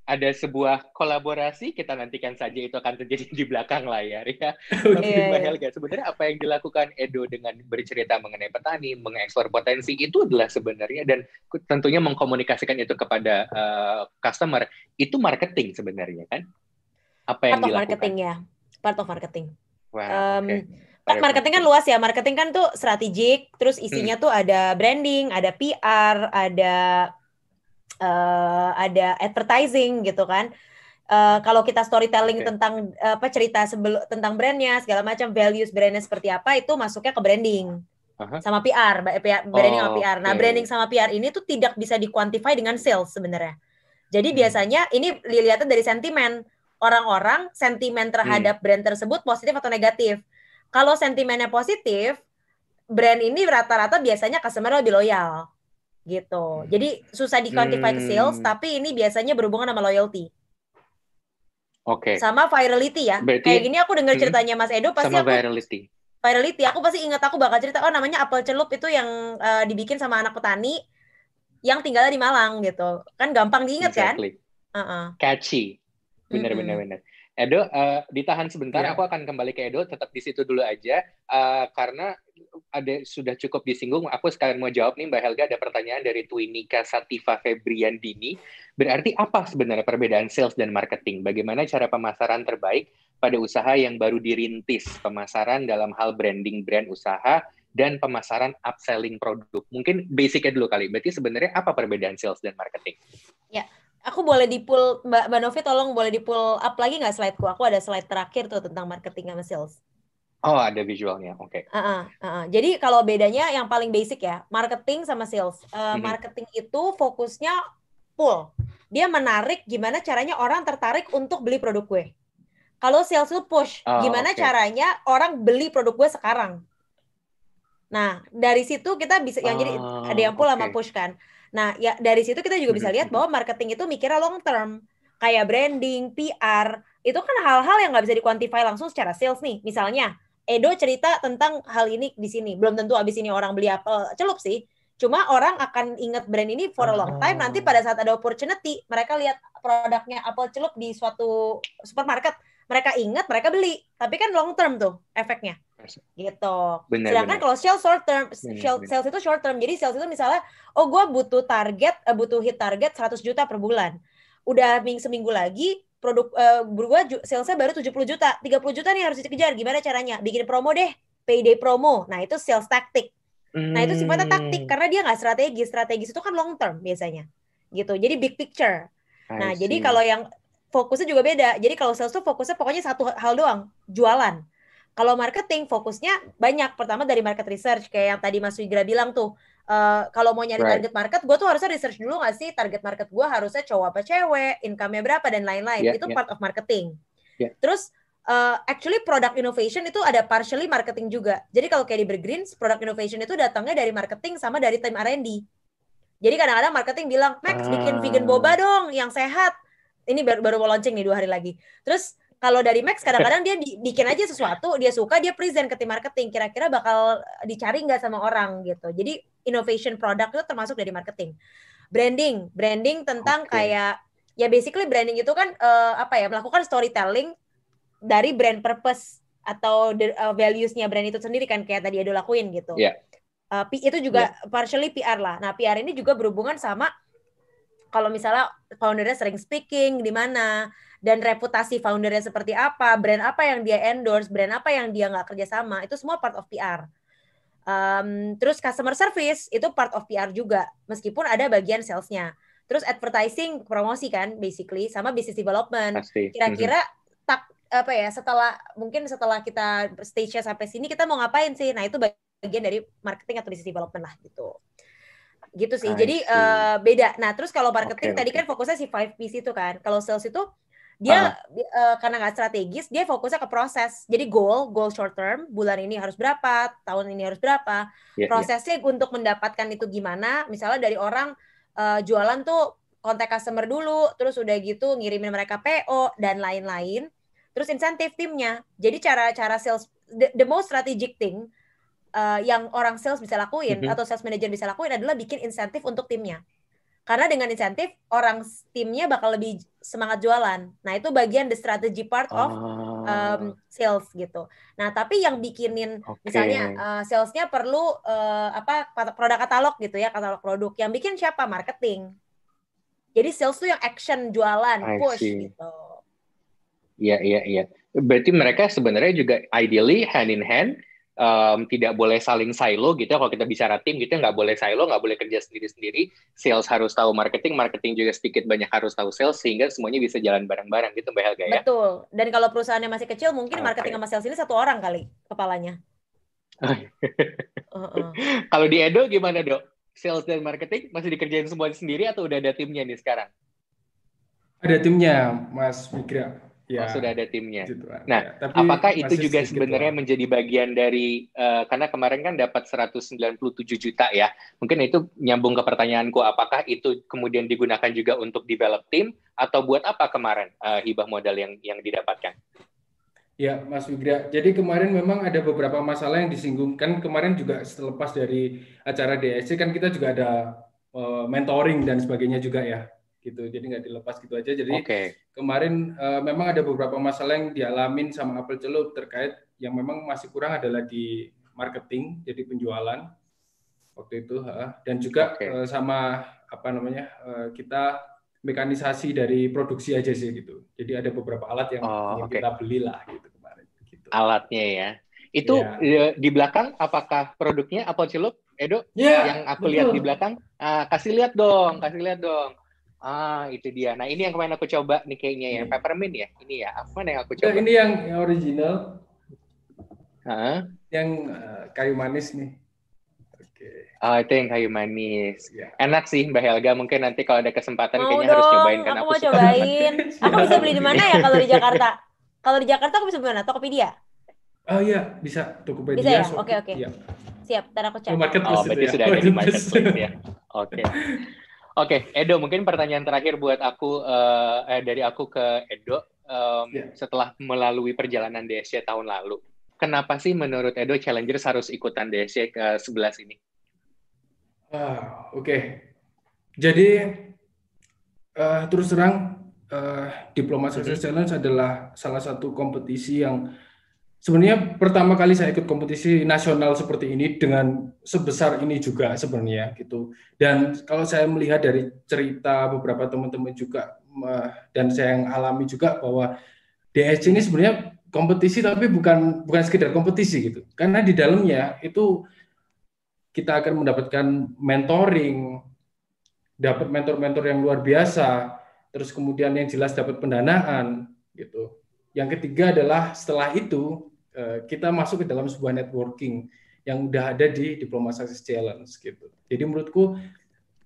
ada sebuah kolaborasi kita nantikan saja itu akan terjadi di belakang layar ya. Tapi Iya, Mbak iya. Helga, sebenarnya apa yang dilakukan Edo dengan bercerita mengenai petani, mengeksplor potensi itu adalah sebenarnya dan tentunya mengkomunikasikan itu kepada eh, customer itu marketing sebenarnya kan? Apa yang Part of dilakukan? marketing ya. Part of marketing. Wah, Em, oke. Kan marketing kan luas ya. Marketing kan tuh strategik, terus isinya tuh ada branding, ada PR, ada eh, ada advertising gitu kan. Eh, kalau kita storytelling Oke. tentang apa cerita sebelum tentang brandnya segala macam values brandnya seperti apa itu masuknya ke branding Aha. sama PR, branding sama Oh, PR. Nah, oke. branding sama PR ini tuh tidak bisa dikuantify dengan sales sebenarnya. Jadi Hmm. biasanya ini dilihatnya dari sentimen orang-orang sentimen Hmm. terhadap brand tersebut positif atau negatif. Kalau sentimennya positif, brand ini rata-rata biasanya customer lebih loyal gitu. Jadi susah di-quantify ke sales, Hmm. tapi ini biasanya berhubungan sama loyalty. Oke. Sama virality ya. Berarti- Kayak gini aku dengar Hmm. ceritanya Mas Edo pasti Sama aku virality. virality. Aku pasti ingat aku bakal cerita oh namanya apel celup itu yang eh, dibikin sama anak petani yang tinggalnya di Malang gitu. Kan gampang diingat kan? Exactly. Heeh. catchy. Benar Mm-mm. benar benar. Edo, eh, ditahan sebentar. Iya. Aku akan kembali ke Edo. Tetap di situ dulu aja, eh, karena ada sudah cukup disinggung. Aku sekalian mau jawab nih, Mbak Helga. Ada pertanyaan dari Twinika Sativa Febriandini. Berarti apa sebenarnya perbedaan sales dan marketing? Bagaimana cara pemasaran terbaik pada usaha yang baru dirintis? Pemasaran dalam hal branding brand usaha dan pemasaran upselling produk. Mungkin basicnya dulu kali. Berarti sebenarnya apa perbedaan sales dan marketing? Ya, aku boleh di pull Mbak, Mbak Novi tolong boleh di pull up lagi nggak slideku? Aku ada slide terakhir tuh tentang marketing sama sales. Oh, ada visualnya. Oke. Heeh, heeh. Jadi kalau bedanya yang paling basic ya, marketing sama sales. Eh, Mhm. Marketing itu fokusnya pull. Dia menarik gimana caranya orang tertarik untuk beli produk gue. Kalau sales itu push, Oh, gimana oke. caranya orang beli produk gue sekarang. Nah, dari situ kita bisa yang jadi Oh, ada yang pull sama oke. push kan. Nah, ya dari situ kita juga bisa Mhm, lihat bahwa marketing itu mikirnya long term. Kayak branding, PR, itu kan hal-hal yang nggak bisa dikuantify langsung secara sales nih. Misalnya, Edo cerita tentang hal ini di sini. Belum tentu abis ini orang beli apel celup sih. Cuma orang akan ingat brand ini for a long time. Nanti pada saat ada opportunity, mereka lihat produknya apel celup di suatu supermarket, mereka ingat, mereka beli. Tapi kan long term tuh efeknya. Gitu. Benar, Sedangkan benar. kalau sales short term, sales, sales itu short term. Jadi sales itu misalnya, oh gue butuh target, eh, butuh hit target 100 juta per bulan. Udah ming seminggu lagi, produk eh, gue ju- salesnya baru 70 juta. 30 juta nih harus dikejar. Gimana caranya? Bikin promo deh. Payday promo. Nah itu sales tactic. Nah itu sifatnya taktik Hmm, karena dia nggak strategis. Strategis itu kan long term biasanya. Gitu. Jadi big picture. I Nah, jadi kalau yang fokusnya juga beda. Jadi kalau sales tuh fokusnya pokoknya satu hal doang, jualan. Kalau marketing fokusnya banyak. Pertama dari market research kayak yang tadi Mas Wigra bilang tuh. eh, kalau mau nyari Right. target market, gue tuh harusnya research dulu nggak sih target market gue harusnya cowok apa cewek, income-nya berapa dan lain-lain. Yeah, itu yeah. part of marketing. Yeah. Terus eh, actually product innovation itu ada partially marketing juga. Jadi kalau kayak di Bergreens, product innovation itu datangnya dari marketing sama dari tim R&D. Jadi kadang-kadang marketing bilang, Max bikin vegan Ah. boba dong yang sehat. Ini baru baru mau launching nih dua hari lagi. Terus kalau dari Max kadang-kadang dia di- bikin aja sesuatu, dia suka, dia present ke tim marketing. Kira-kira bakal dicari nggak sama orang gitu. Jadi innovation product itu termasuk dari marketing. Branding, branding tentang Oke. kayak ya basically branding itu kan eh, apa ya melakukan storytelling dari brand purpose atau the, uh, values-nya brand itu sendiri kan kayak tadi Edo lakuin gitu. Iya. Uh, P- itu juga partially PR lah. Nah, PR ini juga berhubungan sama kalau misalnya foundernya sering speaking di mana dan reputasi foundernya seperti apa, brand apa yang dia endorse, brand apa yang dia nggak kerja sama, itu semua part of PR. Um, terus customer service itu part of PR juga, meskipun ada bagian salesnya. Terus advertising, promosi kan, basically, sama business development. Kira-kira tak apa ya setelah mungkin setelah kita stage-nya sampai sini kita mau ngapain sih? Nah itu bagian dari marketing atau business development lah gitu. Gitu sih. I Jadi see. eh, beda. Nah terus kalau marketing Oke, tadi oke. kan fokusnya si 5Ps itu kan. Kalau sales itu dia eh, karena nggak strategis, dia fokusnya ke proses. Jadi goal, goal short term, bulan ini harus berapa, tahun ini harus berapa. Iya, iya. Prosesnya untuk mendapatkan itu gimana? Misalnya dari orang eh, jualan tuh kontak customer dulu, terus udah gitu ngirimin mereka PO dan lain-lain. Terus insentif timnya. Jadi cara-cara sales the, the most strategic thing uh, yang orang sales bisa lakuin Mhm. atau sales manager bisa lakuin adalah bikin insentif untuk timnya. Karena dengan insentif orang timnya bakal lebih semangat jualan. Nah itu bagian the strategy part of um, sales gitu. Nah tapi yang bikinin misalnya uh, salesnya perlu uh, apa produk katalog gitu ya katalog produk. Yang bikin siapa? Marketing. Jadi sales tuh yang action jualan I push see. gitu. Iya, iya, iya. Berarti mereka sebenarnya juga ideally hand in hand, um, tidak boleh saling silo gitu ya. Kalau kita bicara tim gitu ya, nggak boleh silo, nggak boleh kerja sendiri-sendiri. Sales harus tahu marketing, marketing juga sedikit banyak harus tahu sales, sehingga semuanya bisa jalan bareng-bareng gitu Mbak Helga ya. Betul. Dan kalau perusahaannya masih kecil, mungkin Oke. marketing sama sales ini satu orang kali kepalanya. Heeh. Kalau di Edo gimana dok? Sales dan marketing masih dikerjain semua sendiri atau udah ada timnya nih sekarang? Ada timnya, Mas Migra. Ya, Oh, sudah ada timnya. gitu. Nah, Tapi apakah itu juga sebenarnya lah. menjadi bagian dari eh, karena kemarin kan dapat 197 juta ya. Mungkin itu nyambung ke pertanyaanku apakah itu kemudian digunakan juga untuk develop tim atau buat apa kemarin eh, hibah modal yang yang didapatkan? Ya, Mas Wigra. Jadi kemarin memang ada beberapa masalah yang disinggung. Kan kemarin juga selepas dari acara DSC kan kita juga ada eh, mentoring dan sebagainya juga ya. Gitu. Jadi nggak dilepas gitu aja. Jadi Oke. Kemarin eh, memang ada beberapa masalah yang dialamin sama Apple Celup terkait yang memang masih kurang adalah di marketing, jadi penjualan waktu itu, ha. dan juga eh, sama apa namanya eh, kita mekanisasi dari produksi aja sih gitu. Jadi ada beberapa alat yang Oh, oke. kita belilah gitu kemarin. Alatnya ya. Itu Ya. eh, di belakang apakah produknya Apple Celup Edo Ya, yang aku betul. lihat di belakang? Ah, kasih lihat dong, kasih lihat dong. Ah, itu dia. Nah, ini yang kemarin aku coba nih kayaknya yang peppermint ya. Ini ya. Apa yang aku Nah, coba? ini yang, yang original, Hah? yang eh, kayu manis nih. Oh, itu yang kayu manis. Iya. Enak sih Mbak Helga. Mungkin nanti kalau ada kesempatan Mau kayaknya harus dong, cobain kan aku aku mau suka cobain. Aku bisa beli di mana ya kalau di Jakarta? Kalau di Jakarta aku bisa beli di mana? Tokopedia? Oh iya, bisa Tokopedia. Bisa ya? Oke, oke. Iya. Siap, ntar aku cek. Oh, marketplace Oh, berarti ya. sudah ada di Marketplace. marketplace ya. Oke. Oke, Edo, mungkin pertanyaan terakhir buat aku eh, eh, dari aku ke Edo em, Ya. setelah melalui perjalanan DSC tahun lalu. Kenapa sih menurut Edo Challengers harus ikutan DSC ke 11 ini? Ah, oke. Jadi eh, terus terang eh, Diploma Success Challenge adalah salah satu kompetisi yang sebenarnya pertama kali saya ikut kompetisi nasional seperti ini dengan sebesar ini juga sebenarnya gitu. Dan kalau saya melihat dari cerita beberapa teman-teman juga dan saya yang alami juga bahwa DSC ini sebenarnya kompetisi tapi bukan bukan sekedar kompetisi gitu. Karena di dalamnya itu kita akan mendapatkan mentoring, dapat mentor-mentor yang luar biasa, terus kemudian yang jelas dapat pendanaan gitu. Yang ketiga adalah setelah itu eh, kita masuk ke dalam sebuah networking yang udah ada di Diploma Success Challenge gitu. Jadi menurutku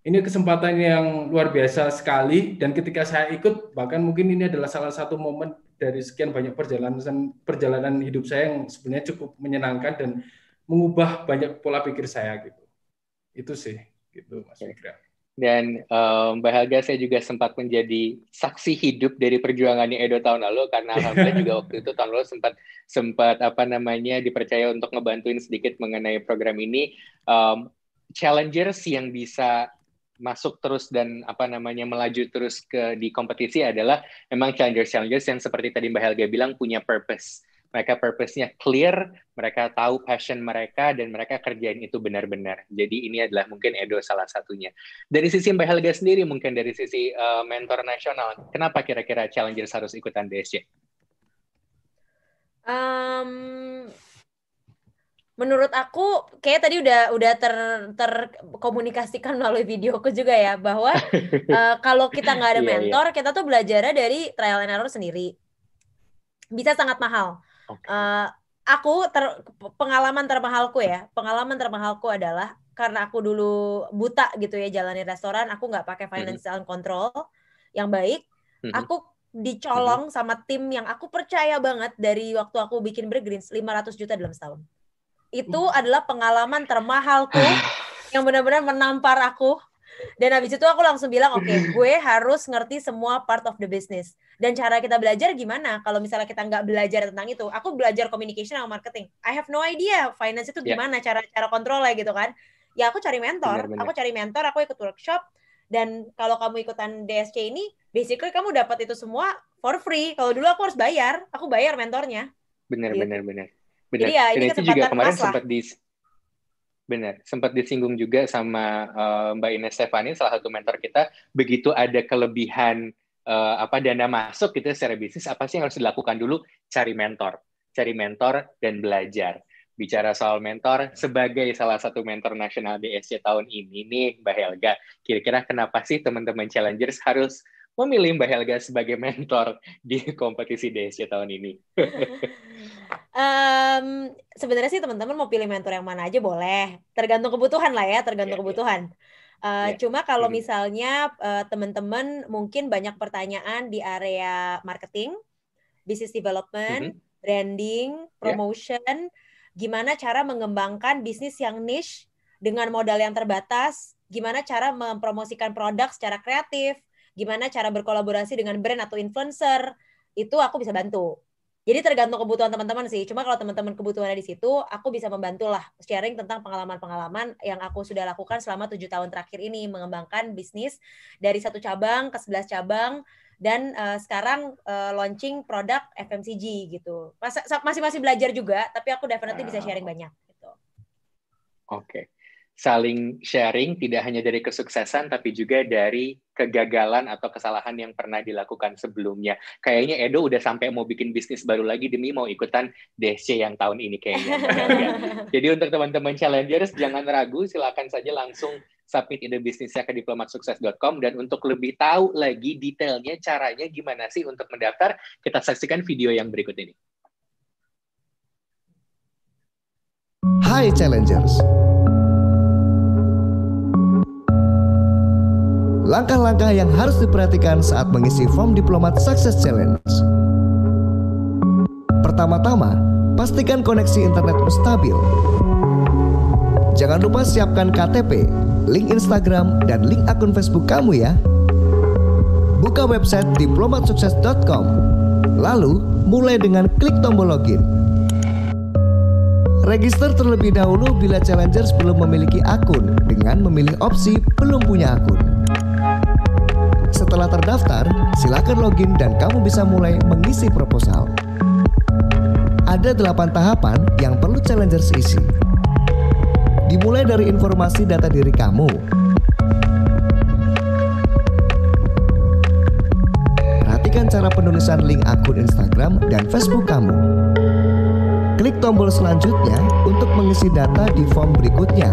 ini kesempatan yang luar biasa sekali dan ketika saya ikut bahkan mungkin ini adalah salah satu momen dari sekian banyak perjalanan perjalanan hidup saya yang sebenarnya cukup menyenangkan dan mengubah banyak pola pikir saya gitu. Itu sih gitu Mas Fikra. Dan em, Mbak Helga saya juga sempat menjadi saksi hidup dari perjuangannya Edo tahun lalu karena alhamdulillah juga waktu itu tahun lalu sempat sempat apa namanya dipercaya untuk ngebantuin sedikit mengenai program ini. Em, challengers yang bisa masuk terus dan apa namanya melaju terus ke di kompetisi adalah memang challengers challengers yang seperti tadi Mbak Helga bilang punya purpose. Mereka purpose-nya clear, mereka tahu passion mereka dan mereka kerjain itu benar-benar. Jadi ini adalah mungkin Edo salah satunya. Dari sisi Mbak Helga sendiri mungkin dari sisi uh, mentor nasional, kenapa kira-kira challengers harus ikutan DSC? Em, menurut aku kayak tadi udah udah ter terkomunikasikan melalui videoku juga ya bahwa eh, kalau kita nggak ada Iya, iya. mentor kita tuh belajarnya dari trial and error sendiri bisa sangat mahal. Eh, aku ter- pengalaman termahalku ya. Pengalaman termahalku adalah karena aku dulu buta gitu ya jalanin restoran aku nggak pakai financial control yang baik. Mhm. aku dicolong sama tim yang aku percaya banget dari waktu aku bikin Bergreens 500 juta dalam setahun. Itu adalah pengalaman termahalku yang benar-benar menampar aku Dan habis itu aku langsung bilang, oke, okay, gue harus ngerti semua part of the business. Dan cara kita belajar gimana? Kalau misalnya kita nggak belajar tentang itu, aku belajar communication sama marketing. I have no idea finance itu ya. gimana yeah. cara cara kontrolnya gitu kan. Ya aku cari mentor, benar, benar. aku cari mentor, aku ikut workshop. Dan kalau kamu ikutan DSC ini, basically kamu dapat itu semua for free. Kalau dulu aku harus bayar, aku bayar mentornya. Benar, gitu. benar, benar. Benar. Jadi ya, ini itu juga kemarin sempat di Benar, sempat disinggung juga sama uh, Mbak Ines Stefani, salah satu mentor kita, begitu ada kelebihan uh, apa dana masuk gitu secara bisnis, apa sih yang harus dilakukan dulu? Cari mentor, cari mentor dan belajar. Bicara soal mentor, sebagai salah satu mentor nasional DSC tahun ini nih, Mbak Helga, kira-kira kenapa sih teman-teman challengers harus memilih Mbak Helga sebagai mentor di kompetisi DSC tahun ini? um, sebenarnya sih teman-teman mau pilih mentor yang mana aja boleh, tergantung kebutuhan lah ya, tergantung yeah, iya. kebutuhan. Uh, yeah. Cuma kalau mm-hmm. misalnya uh, teman-teman mungkin banyak pertanyaan di area marketing, business development, mm-hmm. branding, iya. promotion, yeah. gimana cara mengembangkan bisnis yang niche dengan modal yang terbatas, gimana cara mempromosikan produk secara kreatif, gimana cara berkolaborasi dengan brand atau influencer, itu aku bisa bantu. Jadi tergantung kebutuhan teman-teman sih. Cuma kalau teman-teman kebutuhannya di situ, aku bisa membantu lah sharing tentang pengalaman-pengalaman yang aku sudah lakukan selama tujuh tahun terakhir ini mengembangkan bisnis dari satu cabang ke sebelas cabang dan uh, sekarang uh, launching produk FMCG gitu. Masih masih belajar juga, tapi aku definitely bisa sharing banyak. Gitu. Oke. Okay saling sharing tidak hanya dari kesuksesan tapi juga dari kegagalan atau kesalahan yang pernah dilakukan sebelumnya. Kayaknya Edo udah sampai mau bikin bisnis baru lagi demi mau ikutan DC yang tahun ini kayaknya. Jadi untuk teman-teman challengers jangan ragu, silakan saja langsung submit ide bisnisnya ke diplomatsukses.com dan untuk lebih tahu lagi detailnya caranya gimana sih untuk mendaftar, kita saksikan video yang berikut ini. Hai challengers. Langkah-langkah yang harus diperhatikan saat mengisi form Diplomat Success Challenge. Pertama-tama, pastikan koneksi internetmu stabil. Jangan lupa siapkan KTP, link Instagram, dan link akun Facebook kamu ya. Buka website diplomatsukses.com. Lalu, mulai dengan klik tombol login. Register terlebih dahulu bila challengers belum memiliki akun dengan memilih opsi belum punya akun. Setelah terdaftar, silakan login dan kamu bisa mulai mengisi proposal. Ada delapan tahapan yang perlu challengers isi. Dimulai dari informasi data diri kamu. Perhatikan cara penulisan link akun Instagram dan Facebook kamu. Klik tombol selanjutnya untuk mengisi data di form berikutnya.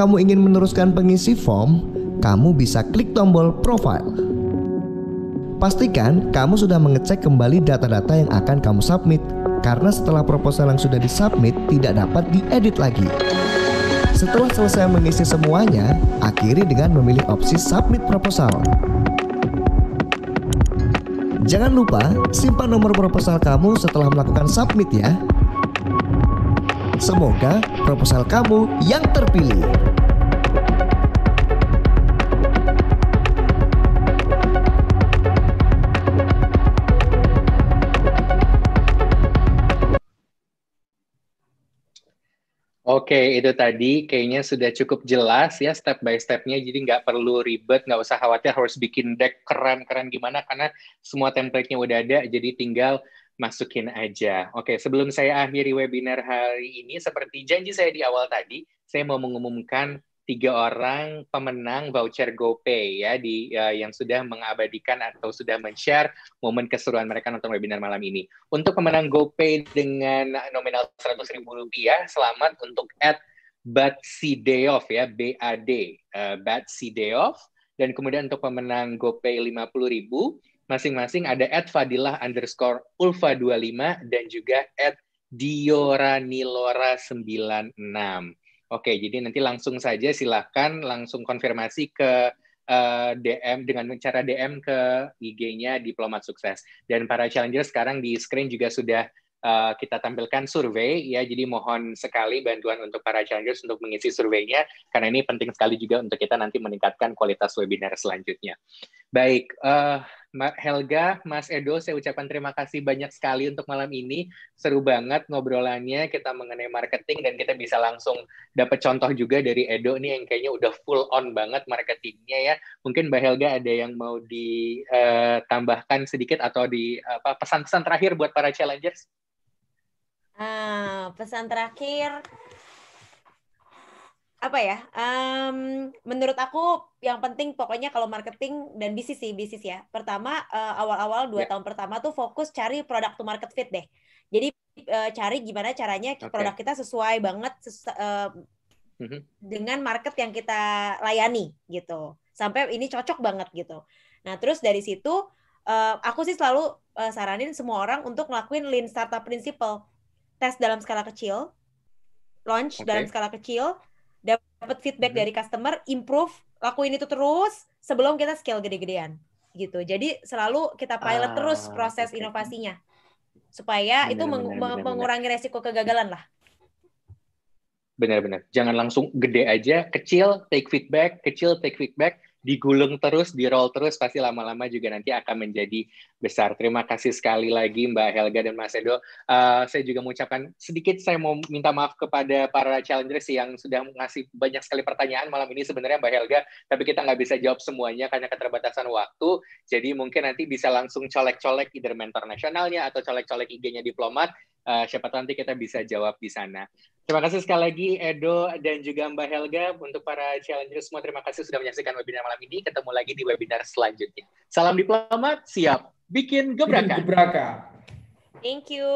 Kamu ingin meneruskan pengisi form, kamu bisa klik tombol profile. Pastikan kamu sudah mengecek kembali data-data yang akan kamu submit karena setelah proposal yang sudah disubmit tidak dapat diedit lagi. Setelah selesai mengisi semuanya, akhiri dengan memilih opsi submit proposal. Jangan lupa simpan nomor proposal kamu setelah melakukan submit ya. Semoga proposal kamu yang terpilih. Oke, itu tadi kayaknya sudah cukup jelas ya step by stepnya. Jadi nggak perlu ribet, nggak usah khawatir harus bikin deck keren-keren gimana karena semua template-nya udah ada. Jadi tinggal masukin aja. Oke, sebelum saya akhiri webinar hari ini, seperti janji saya di awal tadi, saya mau mengumumkan tiga orang pemenang voucher GoPay ya di uh, yang sudah mengabadikan atau sudah men-share momen keseruan mereka nonton webinar malam ini. Untuk pemenang GoPay dengan nominal Rp100.000 selamat untuk at Batsideov ya, B-A-D, uh, Batsideov. Dan kemudian untuk pemenang GoPay Rp50.000, masing-masing ada at Fadilah underscore Ulfa 25 dan juga at Dioranilora96. Oke, jadi nanti langsung saja silahkan langsung konfirmasi ke uh, eh, DM dengan cara DM ke IG-nya Diplomat Sukses. Dan para challenger sekarang di screen juga sudah uh, kita tampilkan survei ya. Jadi mohon sekali bantuan untuk para challengers untuk mengisi surveinya karena ini penting sekali juga untuk kita nanti meningkatkan kualitas webinar selanjutnya. Baik, uh, Helga, Mas Edo, saya ucapkan terima kasih banyak sekali untuk malam ini. Seru banget ngobrolannya, kita mengenai marketing dan kita bisa langsung dapat contoh juga dari Edo nih yang kayaknya udah full on banget marketingnya ya. Mungkin Mbak Helga ada yang mau ditambahkan sedikit atau di pesan-pesan terakhir buat para challengers? Uh, pesan terakhir apa ya? Um, menurut aku yang penting pokoknya kalau marketing dan bisnis sih bisnis ya. Pertama uh, awal-awal dua yeah. tahun pertama tuh fokus cari produk to market fit deh. Jadi uh, cari gimana caranya okay. produk kita sesuai banget ses uh, mm-hmm. dengan market yang kita layani gitu. Sampai ini cocok banget gitu. Nah terus dari situ uh, aku sih selalu uh, saranin semua orang untuk ngelakuin lean startup principle. Tes dalam skala kecil, launch okay. dalam skala kecil, dapat feedback hmm. dari customer, improve, lakuin itu terus sebelum kita scale gede-gedean gitu. Jadi selalu kita pilot ah, terus proses okay. inovasinya supaya benar, itu meng benar, benar, mengurangi benar. resiko kegagalan lah. Benar-benar. Jangan langsung gede aja, kecil take feedback, kecil take feedback, digulung terus, di roll terus, pasti lama-lama juga nanti akan menjadi besar. Terima kasih sekali lagi Mbak Helga dan Mas Edo. Uh, saya juga mengucapkan sedikit, saya mau minta maaf kepada para challengers yang sudah ngasih banyak sekali pertanyaan malam ini sebenarnya Mbak Helga, tapi kita nggak bisa jawab semuanya karena keterbatasan waktu. Jadi mungkin nanti bisa langsung colek-colek either mentor nasionalnya atau colek-colek IG-nya diplomat. Uh, siapa tahu nanti kita bisa jawab di sana. Terima kasih sekali lagi Edo dan juga Mbak Helga untuk para challengers semua. Terima kasih sudah menyaksikan webinar malam ini. Ketemu lagi di webinar selanjutnya. Salam diplomat, siap bikin gebrakan. Bikin gebrakan. Thank you.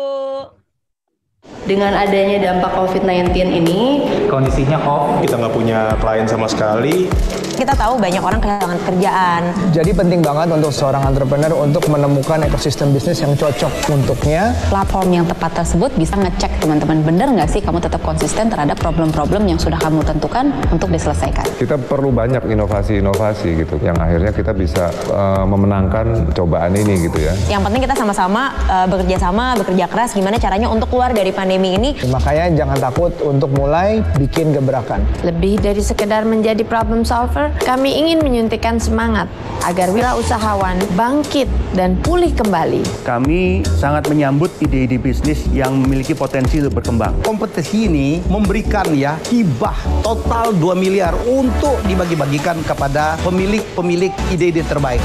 Dengan adanya dampak COVID-19 ini, kondisinya off, kita nggak punya klien sama sekali. Kita tahu banyak orang kehilangan kerjaan. Jadi penting banget untuk seorang entrepreneur untuk menemukan ekosistem bisnis yang cocok untuknya. Platform yang tepat tersebut bisa ngecek teman-teman benar nggak sih kamu tetap konsisten terhadap problem-problem yang sudah kamu tentukan untuk diselesaikan. Kita perlu banyak inovasi-inovasi gitu, yang akhirnya kita bisa uh, memenangkan cobaan ini gitu ya. Yang penting kita sama-sama uh, bekerja sama, bekerja keras, gimana caranya untuk keluar dari pandemi ini. Makanya jangan takut untuk mulai bikin gebrakan. Lebih dari sekedar menjadi problem solver, kami ingin menyuntikkan semangat agar wirausahawan bangkit dan pulih kembali. Kami sangat menyambut ide-ide bisnis yang memiliki potensi untuk berkembang. Kompetisi ini memberikan ya hibah total 2 miliar untuk dibagi-bagikan kepada pemilik-pemilik ide-ide terbaik.